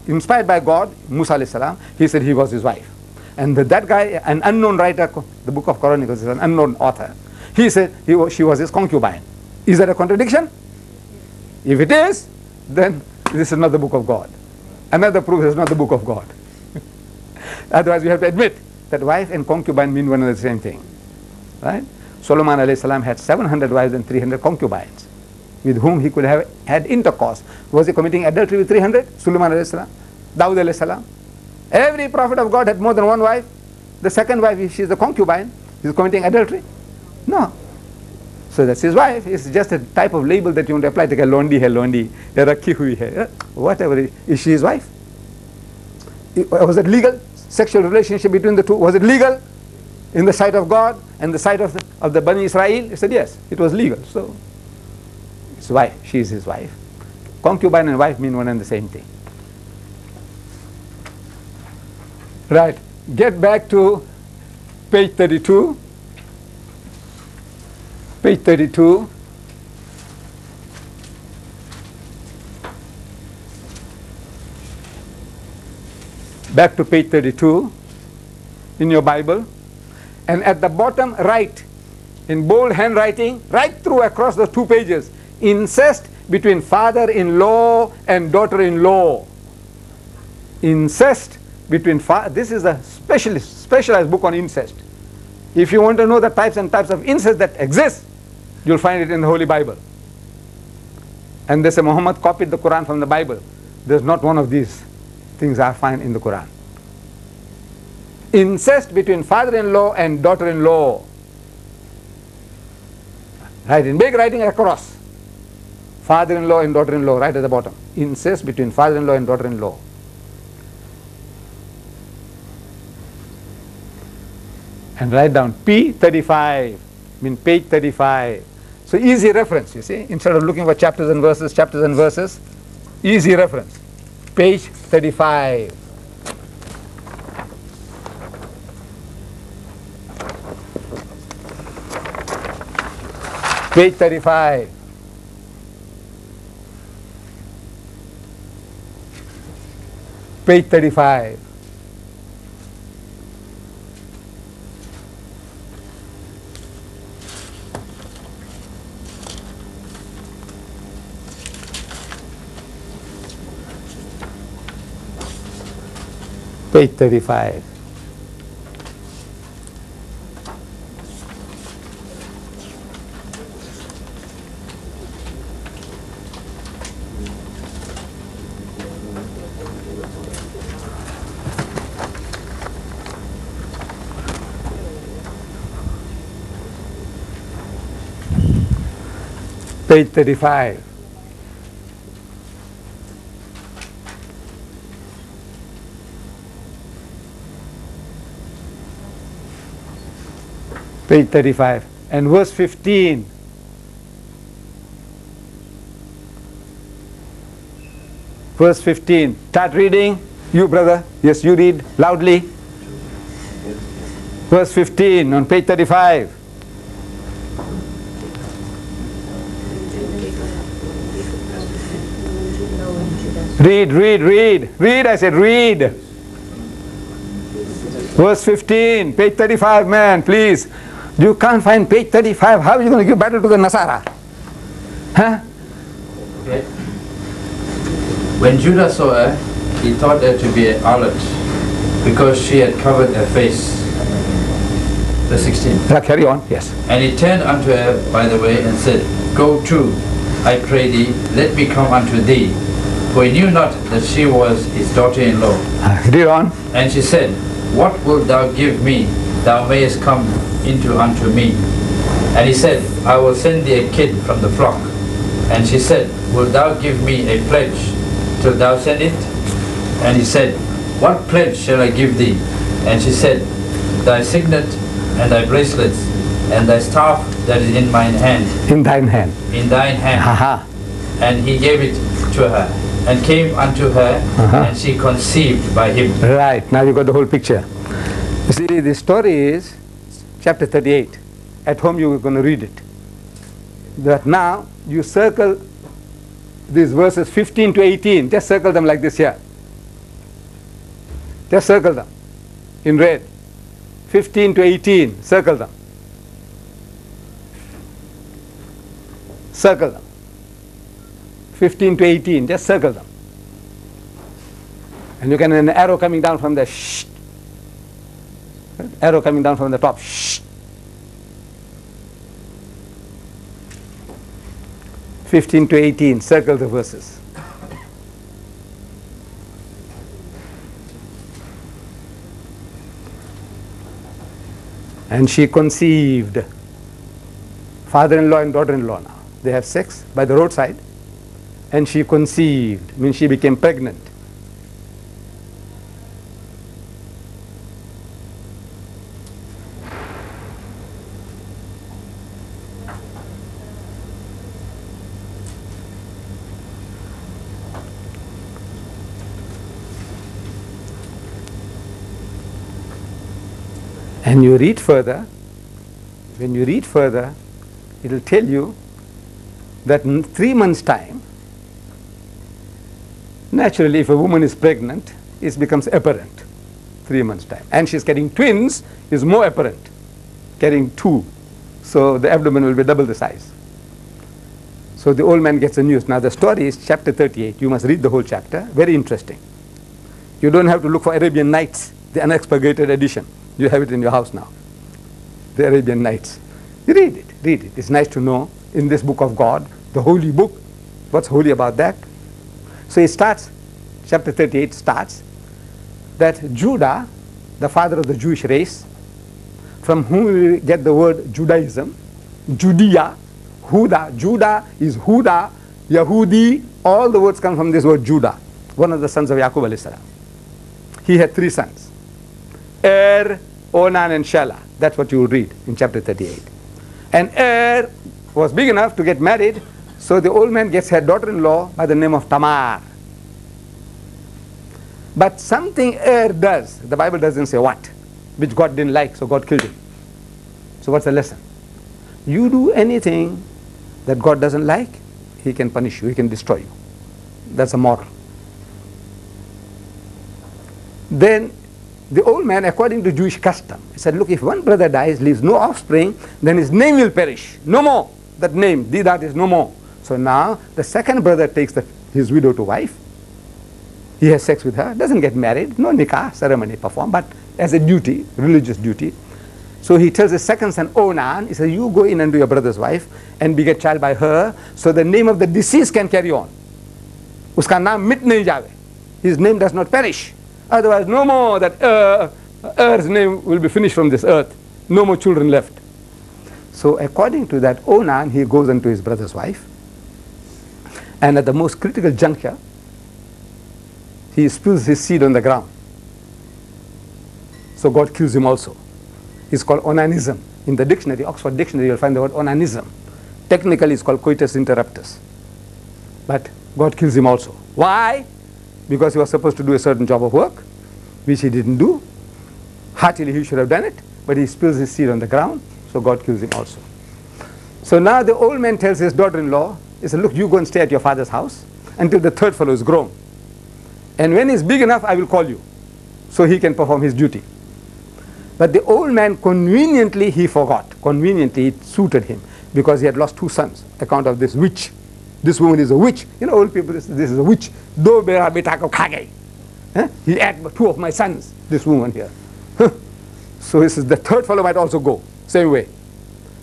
inspired by God, Musa salam, he said he was his wife. And that guy, an unknown writer, the book of Chronicles is an unknown author. He said he was, she was his concubine. Is that a contradiction? If it is, then this is not the book of God. Another proof is not the book of God. Otherwise, we have to admit that wife and concubine mean one and the same thing. Right? Solomon alayhi salam had 700 wives and 300 concubines with whom he could have had intercourse. Was he committing adultery with 300? Solomon alayhi salam, Dawud alayhi salam. Every prophet of God had more than one wife. The second wife, if she is a concubine, is committing adultery? No. So that's his wife. It's just a type of label that you want to apply. Like a londi hai londi, hai, eh, whatever. Is she his wife? Uh, was it legal? Sexual relationship between the two, was it legal? In the sight of God and the sight of the, of the Bani Israel? He said yes, it was legal. So, his wife, she is his wife. Concubine and wife mean one and the same thing. Right. Get back to page 32. Page 32. Back to page 32 in your Bible. And at the bottom right, in bold handwriting, right through across the two pages, incest between father-in-law and daughter-in-law. Incest between this is a specialist, specialized book on incest. If you want to know the types and types of incest that exist, you'll find it in the Holy Bible. And they say Muhammad copied the Quran from the Bible. There's not one of these things I find in the Quran. Incest between father-in-law and daughter-in-law. Right in big writing across. Father-in-law and daughter-in-law right at the bottom. Incest between father-in-law and daughter-in-law. And write down P35, mean page 35. So easy reference, you see, instead of looking for chapters and verses, chapters and verses, easy reference. Page 35. Page 35. Page 35. Page 35. Page 35. Page 35 and verse 15. Verse 15. Start reading. You, brother. Yes, you read loudly. Verse 15 on page 35. Read, read, read. Read, I said, read. Verse 15, page 35, man, please. You can't find page 35. How are you going to give battle to the Nasara? Huh? Okay. When Judah saw her, he thought her to be an harlot because she had covered her face. The 16. Now carry on, yes. And he turned unto her by the way and said, Go to, I pray thee, let me come unto thee. For he knew not that she was his daughter-in-law. Uh, Read on. And she said, What wilt thou give me, thou mayest come into unto me? And he said, I will send thee a kid from the flock. And she said, Wilt thou give me a pledge till thou send it? And he said, What pledge shall I give thee? And she said, Thy signet and thy bracelets and thy staff that is in mine hand, In thine hand. in thine hand. Haha. And he gave it to her, and came unto her, Uh-huh. and she conceived by him. Right, now you got the whole picture. You see, the story is chapter 38. At home you are going to read it. That now you circle these verses 15 to 18. Just circle them like this here. Just circle them in red. 15 to 18, circle them. Circle them. 15 to 18, just circle them. And you can an arrow coming down from the shh. Arrow coming down from the top. Shh. 15 to 18, circle the verses. And she conceived. Father-in-law and daughter-in-law now. They have sex by the roadside. And she conceived, means she became pregnant. And you read further, when you read further, it will tell you that in three months' time, naturally, if a woman is pregnant, it becomes apparent. Three months' time. And she's getting twins, is more apparent, getting two. So the abdomen will be double the size. So the old man gets the news. Now the story is chapter 38. You must read the whole chapter. Very interesting. You don't have to look for Arabian Nights, the unexpurgated edition. You have it in your house now. The Arabian Nights. You read it, read it. It's nice to know in this book of God, the holy book, what's holy about that. So it starts, chapter 38 starts, that Judah, the father of the Jewish race, from whom we get the word Judaism, Judea, Huda, Judah is Huda, Yahudi, all the words come from this word Judah, one of the sons of Yaqub. He had three sons, Er, Onan and Shelah. That's what you read in chapter 38. And Er was big enough to get married, so the old man gets her daughter-in-law by the name of Tamar. But something Er does, the Bible doesn't say what, which God didn't like, so God killed him. So what's the lesson? You do anything that God doesn't like, He can punish you, He can destroy you. That's a moral. Then the old man, according to Jewish custom, he said, look, if one brother dies, leaves no offspring, then his name will perish. No more. That name, Deedat is no more. So now the second brother takes the, his widow to wife. He has sex with her, doesn't get married, no nikah ceremony performed, but as a duty, religious duty. So he tells his second son, oh, Onan, he says, you go in and do your brother's wife and beget child by her, so the name of the deceased can carry on. Uska naam jave. His name does not perish. Otherwise, no more that uh, Earth's name will be finished from this earth. No more children left. So according to that, Onan, he goes into his brother's wife. And at the most critical juncture, he spills his seed on the ground. So God kills him also. It's called onanism. In the dictionary, Oxford Dictionary, you'll find the word onanism. Technically, it's called coitus interruptus. But God kills him also. Why? Because he was supposed to do a certain job of work, which he didn't do. Heartily, he should have done it, but he spills his seed on the ground, so God kills him also. So now the old man tells his daughter-in-law, he said, look, you go and stay at your father's house until the third fellow is grown. And when he's big enough, I will call you, so he can perform his duty. But the old man, conveniently, he forgot. Conveniently, it suited him because he had lost two sons, account of this witch. This woman is a witch. You know, old people, this, this is a witch. Do bera beta ko khage. Huh? He had two of my sons, this woman here. so he says the third fellow might also go, same way.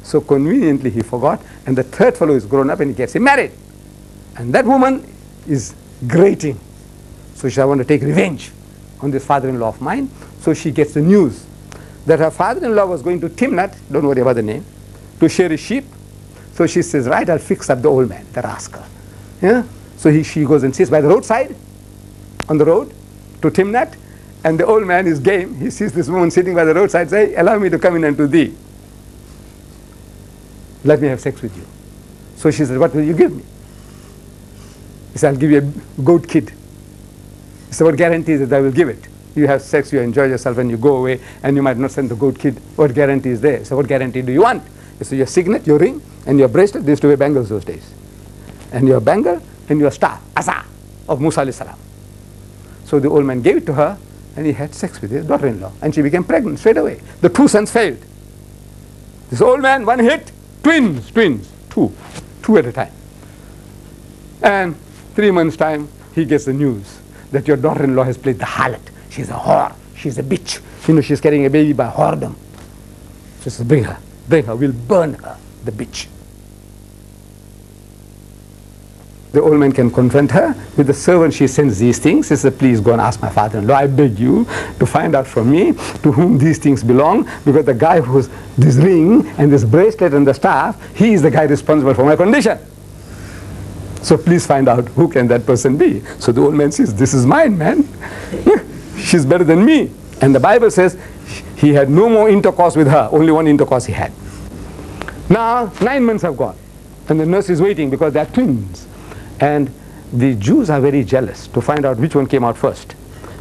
So conveniently he forgot, and the third fellow is grown up and he gets him married. And that woman is grating. So she want to take revenge on this father-in-law of mine. So she gets the news that her father-in-law was going to Timnat, don't worry about the name, to share his sheep. So she says, right, I'll fix up the old man, the rascal. Yeah? So he, she goes and sits by the roadside, on the road, to Timnat, and the old man is game. He sees this woman sitting by the roadside, say, allow me to come in unto thee. Let me have sex with you. So she says, what will you give me? He said, I'll give you a goat kid. He said, what guarantee is that I will give it? You have sex, you enjoy yourself, and you go away, and you might not send the goat kid. What guarantee is there? So what guarantee do you want? He said, your signet, your ring, and your bracelet. Used to wear bangles those days. And your bangle and your star, Asa, of Musa alayhi salam. So the old man gave it to her, and he had sex with his daughter-in-law, and she became pregnant straight away. The two sons failed. This old man, one hit, twins, twins, two, two at a time. And three months' time, he gets the news that your daughter-in-law has played the harlot. She's a whore. She's a bitch. You know, she's carrying a baby by whoredom. She says, bring her, bring her. We'll burn her, the bitch. The old man can confront her. With the servant, she sends these things. She says, please go and ask my father-in-law. I beg you to find out from me to whom these things belong, because the guy who's this ring and this bracelet and the staff, he is the guy responsible for my condition. So please find out who can that person be. So the old man says, this is mine, man. She's better than me. And the Bible says he had no more intercourse with her, only one intercourse he had. Now, nine months have gone, and the nurse is waiting because they are twins. And the Jews are very jealous to find out which one came out first.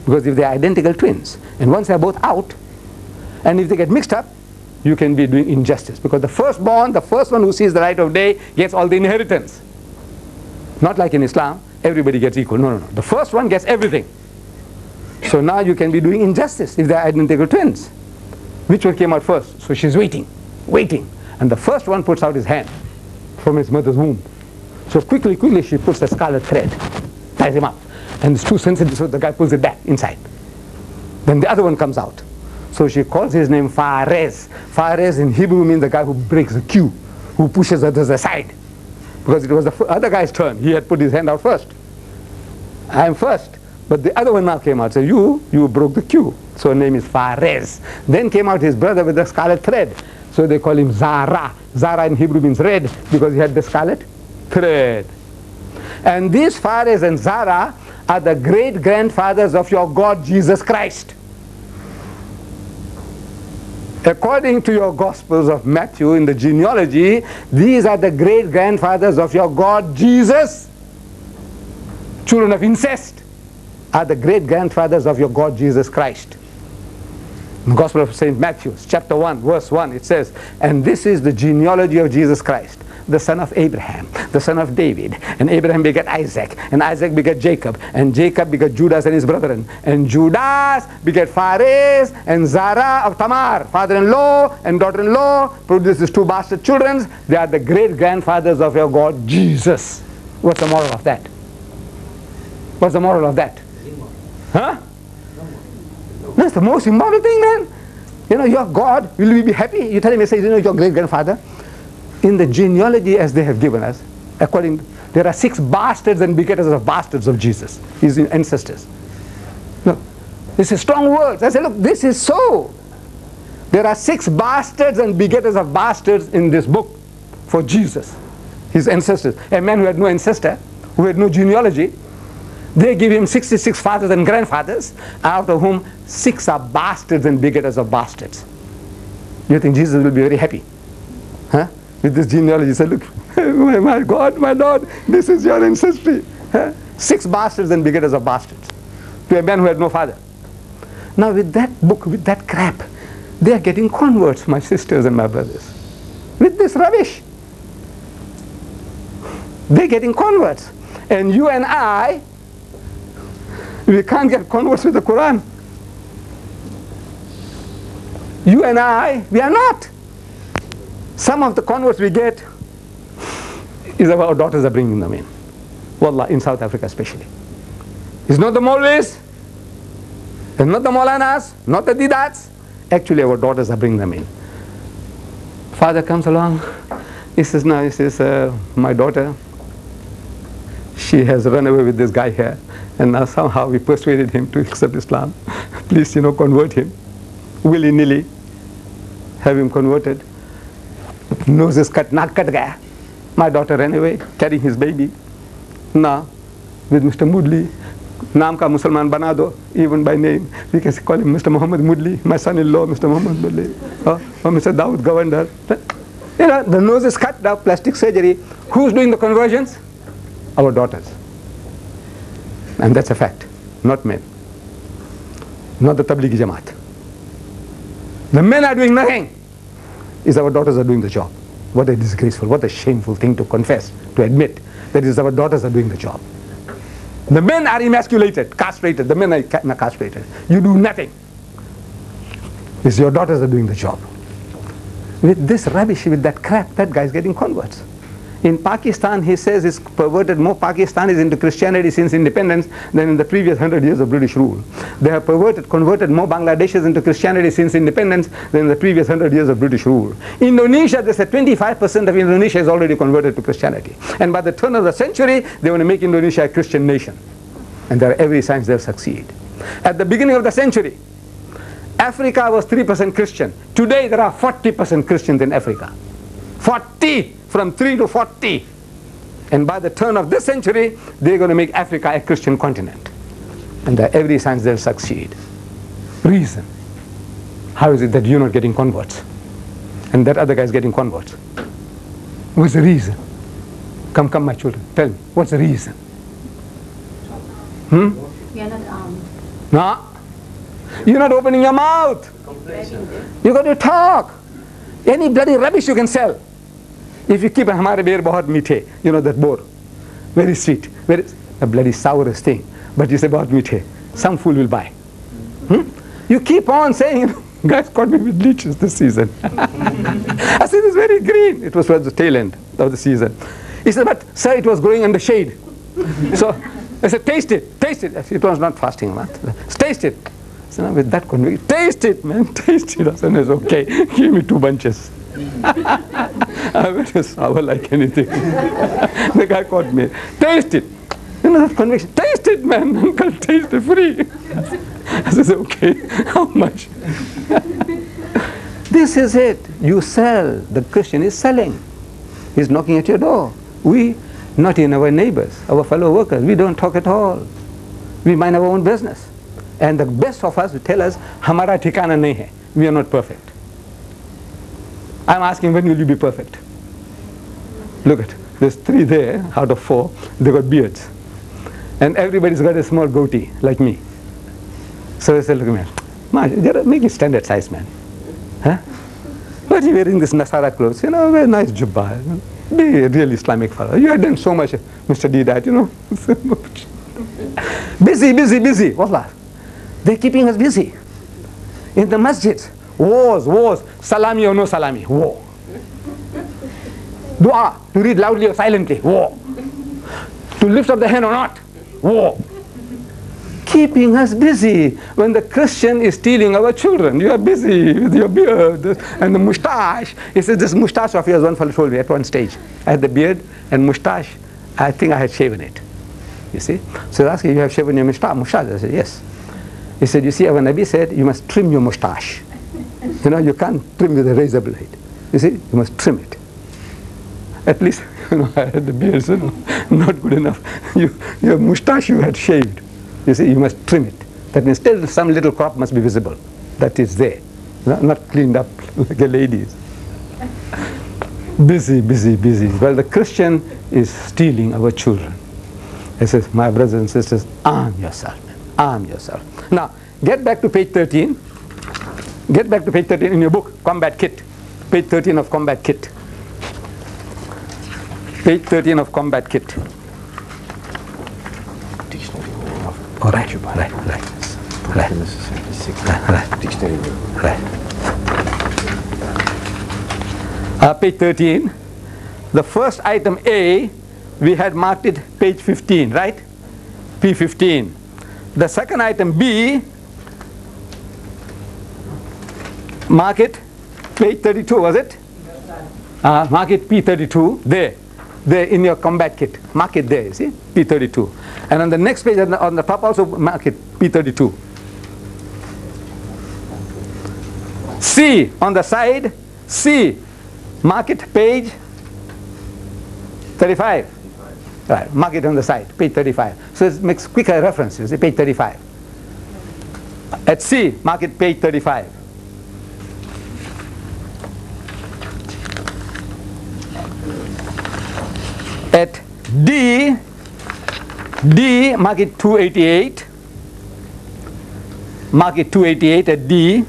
Because if they are identical twins, and once they are both out, and if they get mixed up, you can be doing injustice. Because the firstborn, the first one who sees the light of day, gets all the inheritance. Not like in Islam, everybody gets equal. No, no, no. The first one gets everything. So now you can be doing injustice if they are identical twins. Which one came out first? So she's waiting, waiting. And the first one puts out his hand from his mother's womb. So quickly, quickly, she puts the scarlet thread, ties him up. And it's too sensitive, so the guy pulls it back inside. Then the other one comes out. So she calls his name Pharez. Pharez in Hebrew means the guy who breaks the queue, who pushes others aside. Because it was the other guy's turn. He had put his hand out first. I am first. But the other one now came out. So you, you broke the queue. So name is Pharez. Then came out his brother with the scarlet thread. So they call him Zara. Zara in Hebrew means red because he had the scarlet thread. And these Pharez and Zara are the great grandfathers of your God Jesus Christ. According to your Gospels of Matthew in the genealogy, these are the great grandfathers of your God Jesus. Children of incest are the great grandfathers of your God Jesus Christ. In the Gospel of St. Matthew, chapter 1, verse 1, it says, And this is the genealogy of Jesus Christ the son of Abraham, the son of David. And Abraham begat Isaac, and Isaac begat Jacob, and Jacob begat Judas and his brethren. And Judas begat Phares and Zara of Tamar, father-in-law and daughter-in-law, produces two bastard children. They are the great-grandfathers of your God, Jesus. What's the moral of that? What's the moral of that? Huh? That's the most immoral thing, man. You know, your God, will we be happy? You tell him, you say, you know, your great-grandfather in the genealogy as they have given us, according there are six bastards and begetters of bastards of Jesus, his ancestors. Look, this is strong words. I say, look, this is so. There are six bastards and begetters of bastards in this book for Jesus, his ancestors. A man who had no ancestor, who had no genealogy, they give him 66 fathers and grandfathers, out of whom six are bastards and begetters of bastards. You think Jesus will be very happy? Huh? With this genealogy. Say, look, my God, my Lord, this is your ancestry. Six bastards and begetters of bastards to a man who had no father. Now with that book, with that crap, they are getting converts, my sisters and my brothers. With this rubbish. They're getting converts. And you and I, we can't get converts with the Quran. You and I, we are not. Some of the converts we get is our daughters are bringing them in. Wallah, in South Africa especially. It's not the Maulvis, it's not the Maulanas, not the Deedats. Actually, our daughters are bringing them in. Father comes along. He says, no, he says, uh, my daughter, she has run away with this guy here. And now somehow we persuaded him to accept Islam. Please, you know, convert him. Willy-nilly. Have him converted nose is cut, naak cut. My daughter ran away, carrying his baby. Now, with Mr. Moodley, naam ka Musliman bana do, even by name. We can call him Mr. Muhammad Moodley, my son-in-law, Mr. Muhammad Moodley, or, or Mr. Dawood Govender. You know, the nose is cut, now plastic surgery. Who's doing the conversions? Our daughters. And that's a fact, not men. Not the Tablighi Jamaat. The men are doing nothing is our daughters are doing the job. What a disgraceful, what a shameful thing to confess, to admit that is our daughters are doing the job. The men are emasculated, castrated. The men are castrated. You do nothing. It's your daughters are doing the job. With this rubbish, with that crap, that guy's getting converts. In Pakistan, he says it's perverted more Pakistanis into Christianity since independence than in the previous hundred years of British rule. They have perverted, converted more Bangladeshis into Christianity since independence than in the previous hundred years of British rule. Indonesia, they said 25% of Indonesia is already converted to Christianity. And by the turn of the century, they want to make Indonesia a Christian nation. And there are every signs they'll succeed. At the beginning of the century, Africa was 3% Christian. Today, there are 40% Christians in Africa. 40! From 3 to 40. And by the turn of this century, they're going to make Africa a Christian continent. And every signs they'll succeed. Reason. How is it that you're not getting converts? And that other guy is getting converts? What's the reason? Come, come, my children. Tell me, what's the reason? Hmm? Are not armed. No. You're not opening your mouth. You got to talk. Any bloody rubbish you can sell. If you keep hamare beer bahut meethe, you know that boar, very sweet, very a bloody sourest thing. But you say bahut meethe, some fool will buy. Hmm? You keep on saying, guys caught me with leeches this season. I said it's very green. It was towards the tail end of the season. He said, but sir, it was growing under shade. so I said, taste it, taste it. It was not fasting month. Taste it. So now with that conviction, taste it, man, taste it. I said, it's okay. Give me two bunches. I went to sour like anything. the guy caught me. Taste it. You know that conviction. Taste it, man. Uncle, taste it free. I said, okay. How much? this is it. You sell. The Christian is selling. He's knocking at your door. We, not in our neighbors, our fellow workers, we don't talk at all. We mind our own business. And the best of us tell us, Hamara thikana nahi hai. We are not perfect. I'm asking, when will you be perfect? look at there's three there out of four. They got beards. And everybody's got a small goatee like me. So i said look man they're making standard size man. Huh? But you're wearing this nasara clothes? You know very nice jubba. Be a real islamic fellow. You have done so much mr Deedat you know. Busy busy busy. What's that?" They're keeping us busy. In the masjids, wars, wars, salami or no salami, war. Dua, to read loudly or silently, war. To lift up the hand or not, war. Keeping us busy when the Christian is stealing our children. You are busy with your beard and the moustache. He says, This moustache of yours, one fellow told me at one stage. I had the beard and moustache. I think I had shaven it. You see? So he asked me, You have shaven your moustache? moustache? I said, Yes. He said, You see, our Nabi said, You must trim your moustache. You know, you can't trim with a razor blade. You see, you must trim it. At least, you know, I had the beard, so not good enough. You, your moustache you had shaved. You see, you must trim it. That means still some little crop must be visible. That is there. Not, not cleaned up like a lady's. busy, busy, busy. Well, the Christian is stealing our children. He says, my brothers and sisters, arm yourself. Arm yourself. Now, get back to page 13. Get back to page 13 in your book, Combat Kit. Page 13 of Combat Kit. Page 13 of Combat Kit. All right, right, right. Right. Right. Uh, page 13. The first item A, we had marked it page 15, right? P15. The second item B, mark it page 32, was it? Uh, mark it P32, there. There in your combat kit. Mark it there, see? P32. And on the next page, on the, on the top also mark it P32. C on the side, C, mark it page 35. Right, mark it on the side, page 35. So it makes quicker references, page 35. At C, mark it page 35. At D, D, mark it 288. Mark it 288 at D.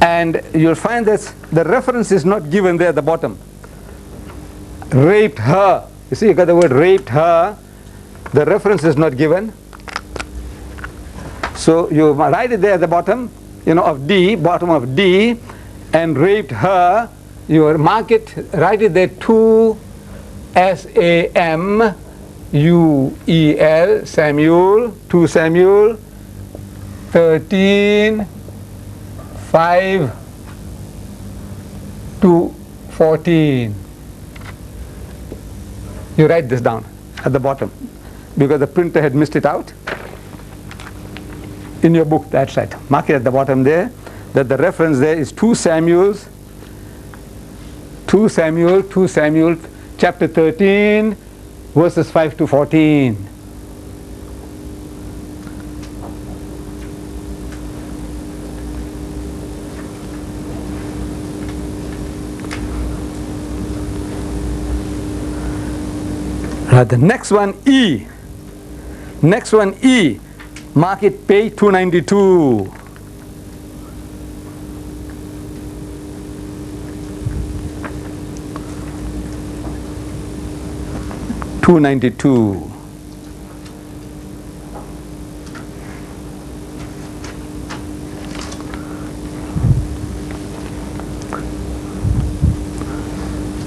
And you'll find that the reference is not given there at the bottom. Raped her. You see, you got the word raped her. The reference is not given. So you write it there at the bottom, you know, of D, bottom of D, and raped her. You mark it, write it there 2 S A M U E L, Samuel, 2 Samuel, 13, 5 to 14. You write this down at the bottom because the printer had missed it out. In your book, that's right. Mark it at the bottom there that the reference there is 2 Samuel's 2 Samuel, 2 Samuel, chapter 13, verses 5 to 14. The next one E. Next one E. Mark it page 292. Two ninety two.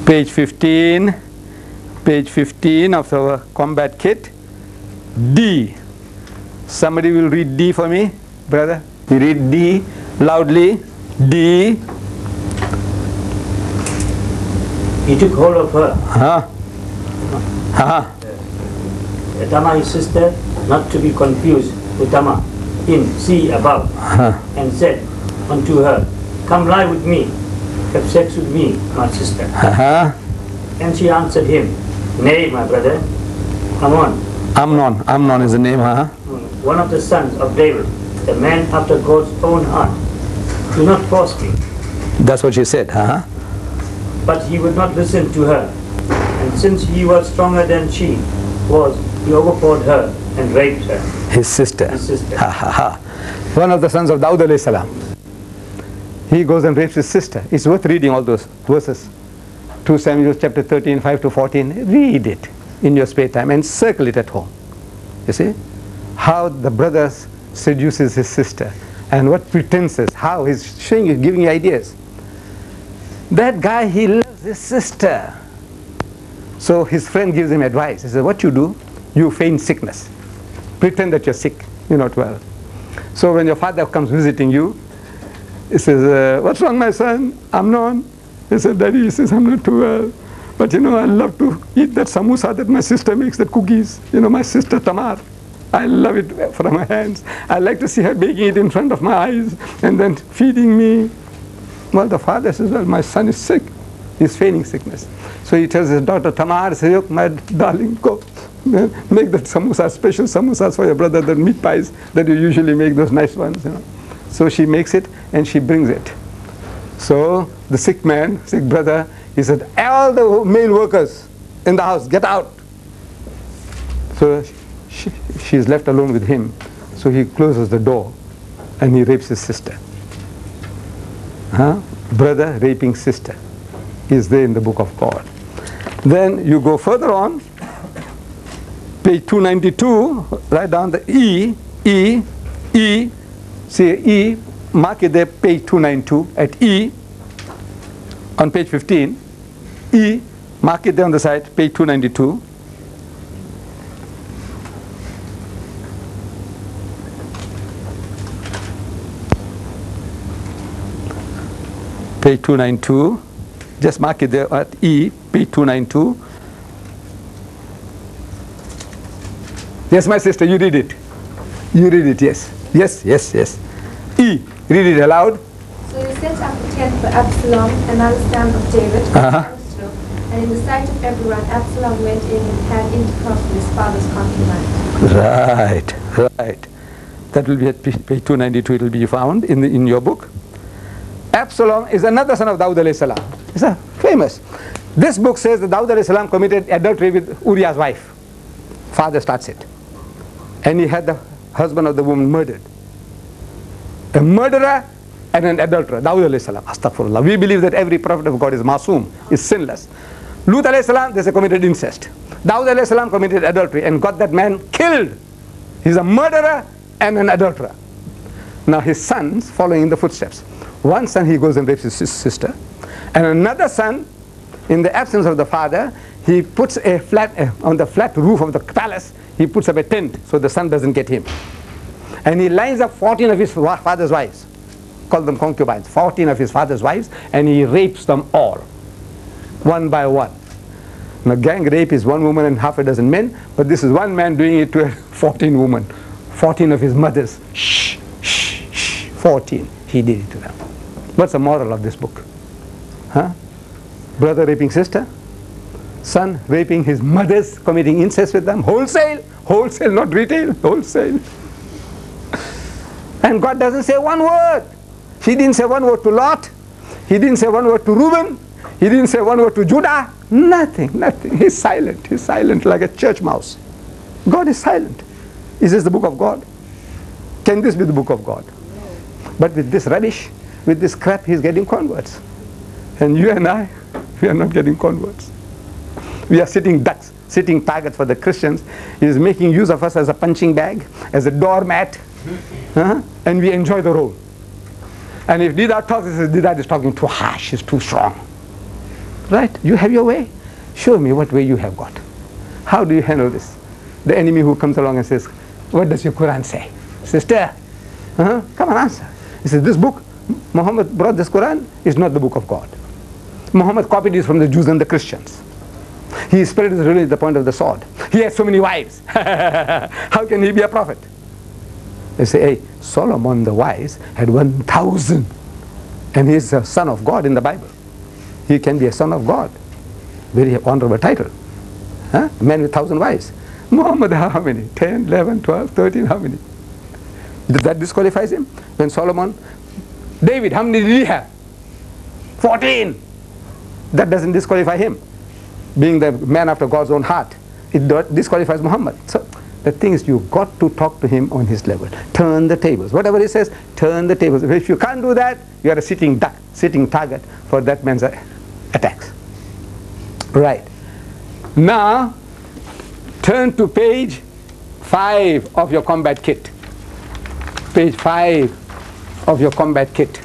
Page 15, page 15 of our combat kit. D. Somebody will read D for me, brother. You read D loudly. D. He took hold of her, Huh? Huh? Tamar his sister, not to be confused with Tamar, in sea above, Huh? and said unto her, Come lie with me, have sex with me, my sister. Uh-huh. And she answered him, Nay, my brother, come on, Amnon. Amnon is the name, huh? Mm. one of the sons of David, the man after God's own heart. Do not force me. That's what she said, huh? But he would not listen to her. And since he was stronger than she was, he overpowered her and raped her. His sister. His sister. Ha ha ha. One of the sons of Dawood alayhi salam. He goes and rapes his sister. It's worth reading all those verses. 2 Samuel chapter 13, 5 to 14. Read it in your spare time and circle it at home. You see? How the brother seduces his sister and what pretenses, how he's showing you, giving you ideas. That guy, he loves his sister. So his friend gives him advice. He says, what you do, you feign sickness. Pretend that you're sick, you're not well. So when your father comes visiting you, he says, uh, what's wrong, my son? I'm Amnon. He said, Daddy, he says, I'm not too well. But you know, I love to eat that samosa that my sister makes, the cookies. You know, my sister Tamar. I love it from her hands. I like to see her baking it in front of my eyes and then feeding me. Well, the father says, well, my son is sick. He's feigning sickness. So he tells his daughter Tamar, says, look, my darling, go. Eh, make that samosa, special samosas for your brother, the meat pies that you usually make, those nice ones. You know. So she makes it and she brings it. So the sick man, sick brother, he said, all the male workers in the house, get out. So she, is left alone with him. So he closes the door and he rapes his sister. Huh? Brother raping sister is there in the book of God. Then you go further on, page 292, write down the E, E, E, say E, mark it there, page 292, at E, on page 15, E, mark it there on the side, page 292. Page 292, just mark it there at E, page 292. Yes, my sister, you read it. You read it, yes. Yes, yes, yes. E, read it aloud. So he set up a tent for Absalom, another son of David, Uh-huh. and in the sight of everyone, Absalom went in and had intercourse with his father's concubine. Right, right. That will be at page 292, it will be found in, the, in your book. Absalom is another son of Dawud alayhi salam. It's a famous. This book says that Dawud alayhi salam committed adultery with Uriah's wife. Father starts it. And he had the husband of the woman murdered. A murderer and an adulterer. Dawud salam. Astaghfirullah. We believe that every prophet of God is masoom, is sinless. Lut alayhi salam, they say committed incest. Dawud alayhi salam committed adultery and got that man killed. He's a murderer and an adulterer. Now his sons following in the footsteps. One son he goes and rapes his sister, and another son, in the absence of the father, he puts a flat uh, on the flat roof of the palace. He puts up a tent so the son doesn't get him, and he lines up 14 of his father's wives, call them concubines, 14 of his father's wives, and he rapes them all, one by one. Now gang rape is one woman and half a dozen men, but this is one man doing it to a 14 woman, 14 of his mothers. Shh, shh, shh, 14. He did it to them. What's the moral of this book? Huh? Brother raping sister, son raping his mothers, committing incest with them, wholesale, wholesale, not retail, wholesale. And God doesn't say one word. He didn't say one word to Lot. He didn't say one word to Reuben. He didn't say one word to Judah. Nothing, nothing. He's silent. He's silent like a church mouse. God is silent. Is this the book of God? Can this be the book of God? But with this rubbish, with this crap, he's getting converts. And you and I, we are not getting converts. We are sitting ducks, sitting targets for the Christians. He is making use of us as a punching bag, as a doormat, huh? and we enjoy the role. And if Deedat talks, he says, Deedat is talking too harsh, he's too strong. Right? You have your way. Show me what way you have got. How do you handle this? The enemy who comes along and says, What does your Quran say? Sister, uh-huh, come on, answer. He says, This book, Muhammad brought this Quran, is not the book of God. Muhammad copied it from the Jews and the Christians. He spread his religion at the point of the sword. He has so many wives. How can he be a prophet? They say, hey, Solomon the wise had 1,000. And he's a son of God in the Bible. He can be a son of God. Very honorable title. Huh? Man with 1,000 wives. Muhammad, how many? 10, 11, 12, 13, how many? Does that disqualifies him. When Solomon, David, how many did he have? 14. That doesn't disqualify him. Being the man after God's own heart, it disqualifies Muhammad. So the thing is, you've got to talk to him on his level. Turn the tables. Whatever he says, turn the tables. If you can't do that, you are a sitting duck, sitting target for that man's uh, attacks. Right. Now, turn to page 5 of your combat kit. Page 5 of your combat kit.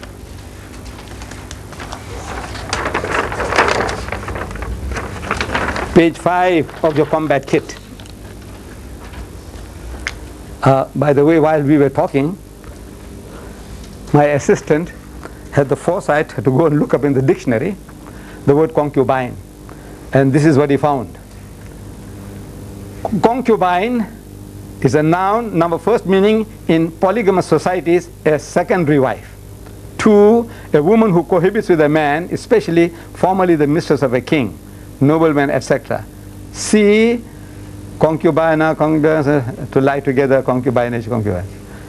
Page 5 of your combat kit. Uh, by the way, while we were talking, my assistant had the foresight to go and look up in the dictionary the word concubine. And this is what he found. Concubine is a noun, number first meaning in polygamous societies a secondary wife. Two, a woman who cohabits with a man, especially formerly the mistress of a king, nobleman, etc. C, concubina, concubine, uh, to lie together, concubinage, concubine.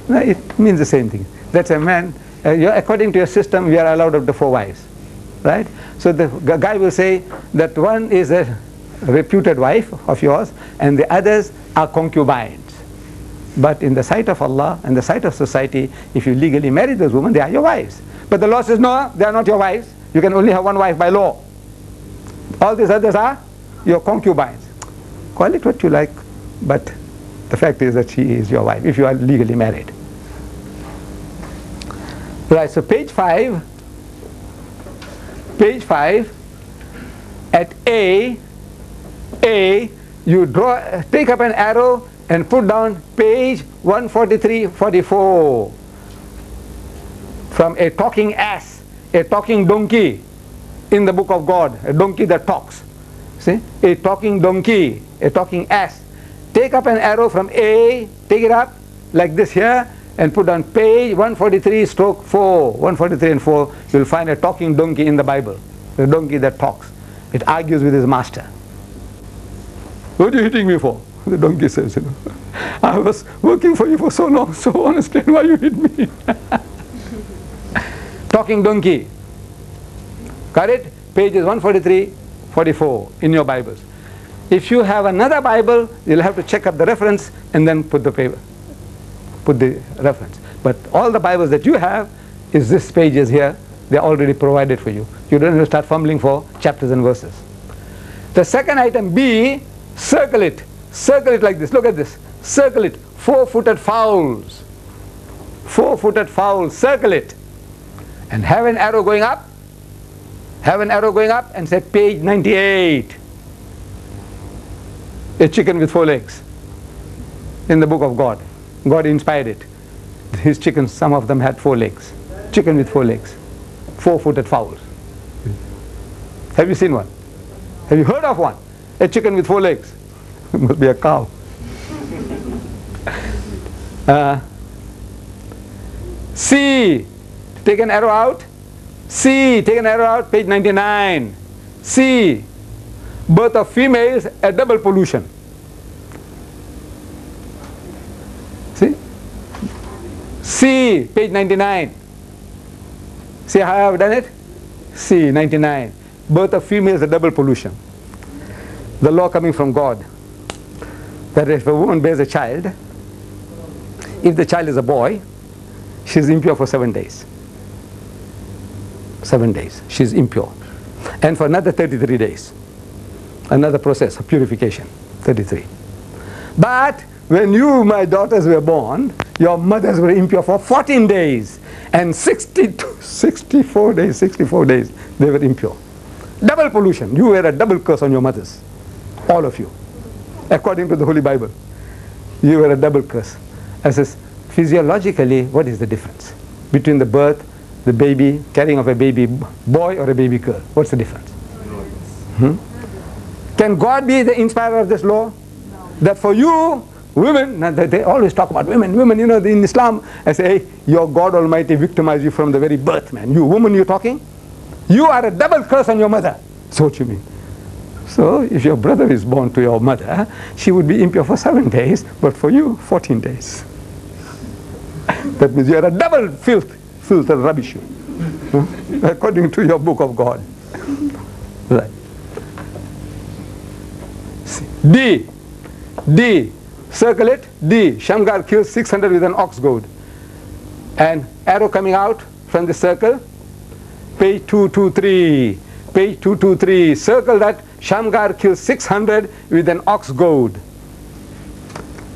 No, it means the same thing. That's a man, uh, according to your system, we are allowed up to four wives. Right? So the guy will say that one is a reputed wife of yours and the others are concubines. But in the sight of Allah and the sight of society, if you legally marry those women, they are your wives. But the law says, no, they are not your wives. You can only have one wife by law. All these others are your concubines. Call it what you like, but the fact is that she is your wife if you are legally married. Right, so page 5, page 5, at A, A, you draw, take up an arrow and put down page 143, 44. From a talking ass, a talking donkey in the book of God, a donkey that talks. See, a talking donkey a talking ass. Take up an arrow from A, take it up like this here and put on page 143 stroke 4, 143 and 4, you'll find a talking donkey in the Bible. The donkey that talks. It argues with his master. What are you hitting me for? The donkey says, you know, I was working for you for so long, so honestly, why you hit me? talking donkey. Got it? Pages 143, 44 in your Bibles. If you have another Bible, you'll have to check up the reference and then put the paper, put the reference. But all the Bibles that you have is this pages here. They're already provided for you. You don't have to start fumbling for chapters and verses. The second item, B, circle it. Circle it like this. Look at this. Circle it. Four-footed fowls. Four-footed fowls. Circle it. And have an arrow going up. Have an arrow going up and say page 98 a chicken with four legs in the book of God. God inspired it. His chickens, some of them had four legs. Chicken with four legs. Four-footed fowls. Have you seen one? Have you heard of one? A chicken with four legs. It must be a cow. Uh, C. Take an arrow out. C. Take an arrow out. Page 99. C birth of females a double pollution. See? C, page 99. See how I have done it? C, 99. Birth of females a double pollution. The law coming from God that if a woman bears a child, if the child is a boy, she is impure for seven days. Seven days. She is impure. And for another 33 days another process of purification, 33. But when you, my daughters, were born, your mothers were impure for 14 days and 62, 64 days, 64 days they were impure. Double pollution. You were a double curse on your mothers. All of you. According to the Holy Bible. You were a double curse. I says, physiologically, what is the difference between the birth, the baby, carrying of a baby boy or a baby girl? What's the difference? Hmm? Can God be the inspirer of this law? No. That for you, women, they, they always talk about women, women, you know, in Islam, I say, hey, your God Almighty victimized you from the very birth, man. You woman, you're talking? You are a double curse on your mother. So what you mean? So if your brother is born to your mother, she would be impure for seven days, but for you, 14 days. that means you are a double filth, filth and rubbish, you, according to your book of God. right. D. D. Circle it. D. Shamgar kills 600 with an ox goad. And arrow coming out from the circle. Page 223. Page 223. Circle that. Shamgar kills 600 with an ox goad.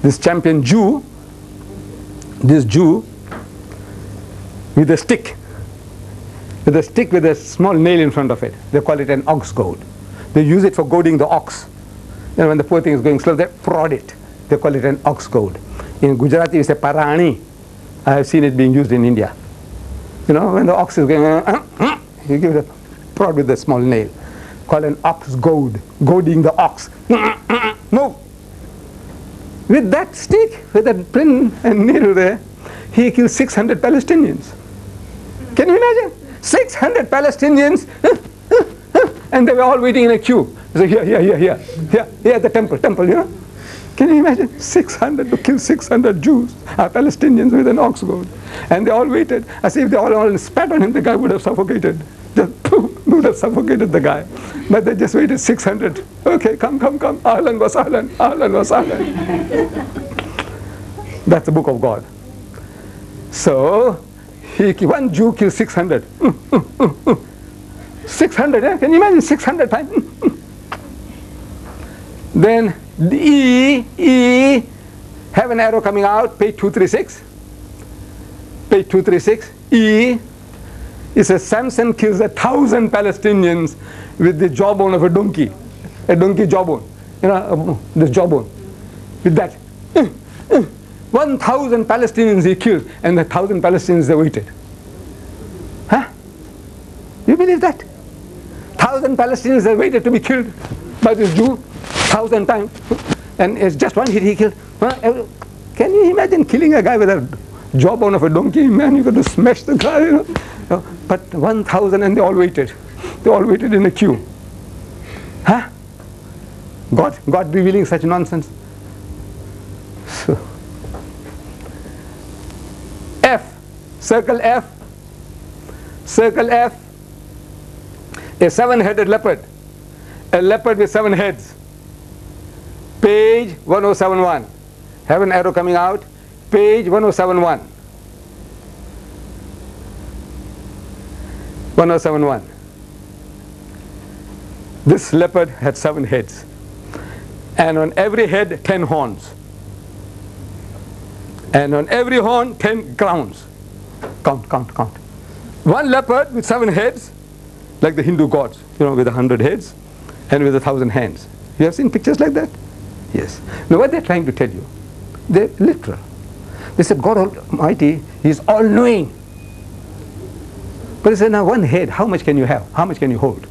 This champion Jew, this Jew, with a stick, with a stick with a small nail in front of it. They call it an ox goad. They use it for goading the ox. And when the poor thing is going slow, they prod it. They call it an ox goad. In Gujarati, we say parani. I have seen it being used in India. You know, when the ox is going, uh, uh, uh you give it a prod with a small nail. Called an ox goad, goading the ox. Uh, uh, Move. With that stick, with that pin and needle there, he killed 600 Palestinians. Can you imagine? 600 Palestinians, and they were all waiting in a queue. So here, here, here, here, here, here at the temple, temple, you know. Can you imagine? 600 to kill 600 Jews, uh, Palestinians with an ox goad. And they all waited. As if they all, all spat on him, the guy would have suffocated. Just would have suffocated the guy. But they just waited 600. Okay, come, come, come. Ahlan was ahlan, ahlan was ahlan. That's the book of God. So, he, one Jew killed 600. Mm, mm, mm, 600, eh? can you imagine 600 times? Then E, E, have an arrow coming out, page 236. Page 236, E, it says Samson kills a thousand Palestinians with the jawbone of a donkey, a donkey jawbone, you know, uh, this jawbone. With that, uh, uh, 1,000 Palestinians he killed, and the thousand Palestinians they waited. Huh? You believe that? Thousand Palestinians they waited to be killed by this Jew, thousand times, and it's just one hit he killed. Can you imagine killing a guy with a jawbone of a donkey? Man, you got to smash the guy, you know. But 1,000 and they all waited. They all waited in a queue. Huh? God, God revealing such nonsense. So, F, circle F, circle F, a seven-headed leopard, a leopard with seven heads. Page 1071. Have an arrow coming out. Page 1071. 1071. This leopard had seven heads. And on every head, ten horns. And on every horn, ten crowns. Count, count, count. One leopard with seven heads, like the Hindu gods, you know, with a hundred heads and with a thousand hands. You have seen pictures like that? Yes. Now what they're trying to tell you, they're literal. They said God Almighty is all-knowing. But they said, now one head, how much can you have? How much can you hold?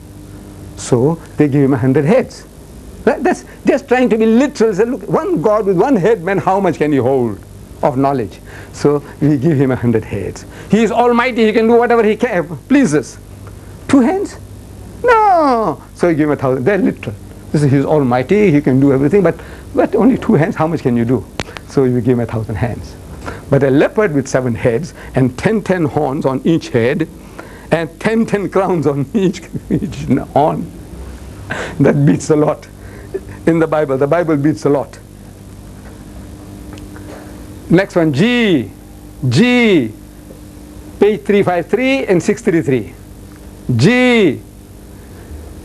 So they give him a hundred heads. Right? That's just trying to be literal. Say, look, one God with one head, man, how much can you hold of knowledge? So we give him a hundred heads. He is almighty, he can do whatever he can, pleases. Two hands? No. So we give him a thousand. They're literal. This is he's almighty, he can do everything, but, but only two hands, how much can you do? So you give him a thousand hands. But a leopard with seven heads and ten ten horns on each head and ten ten crowns on each, each horn, that beats a lot. In the Bible, the Bible beats a lot. Next one, G. G. Page 353 and 633. G.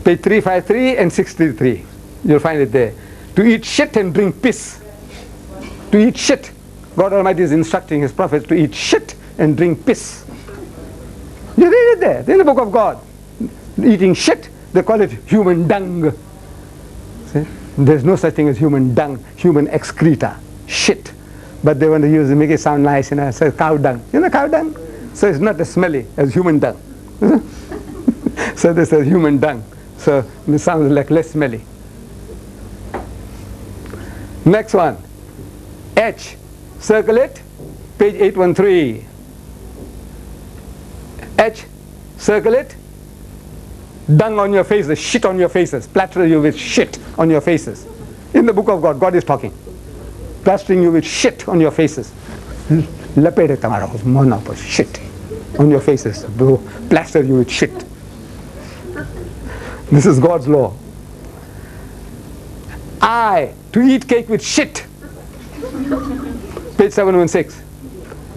Page 353 and 633. You'll find it there. To eat shit and drink piss. To eat shit. God Almighty is instructing his prophets to eat shit and drink piss. You read it there. in the book of God. Eating shit they call it human dung. See? There's no such thing as human dung, human excreta, shit. But they want to use it, make it sound nice, you know, so cow dung. You know cow dung? So it's not as smelly as human dung. so this is human dung. So it sounds like less smelly. Next one. H. Circle it. Page 813. H. Circle it. Dung on your faces, shit on your faces, plaster you with shit on your faces. In the book of God, God is talking. Plastering you with shit on your faces. Lapede tamara પર shit on your faces. Plaster you with shit. This is God's law. I to eat cake with shit. Page 716.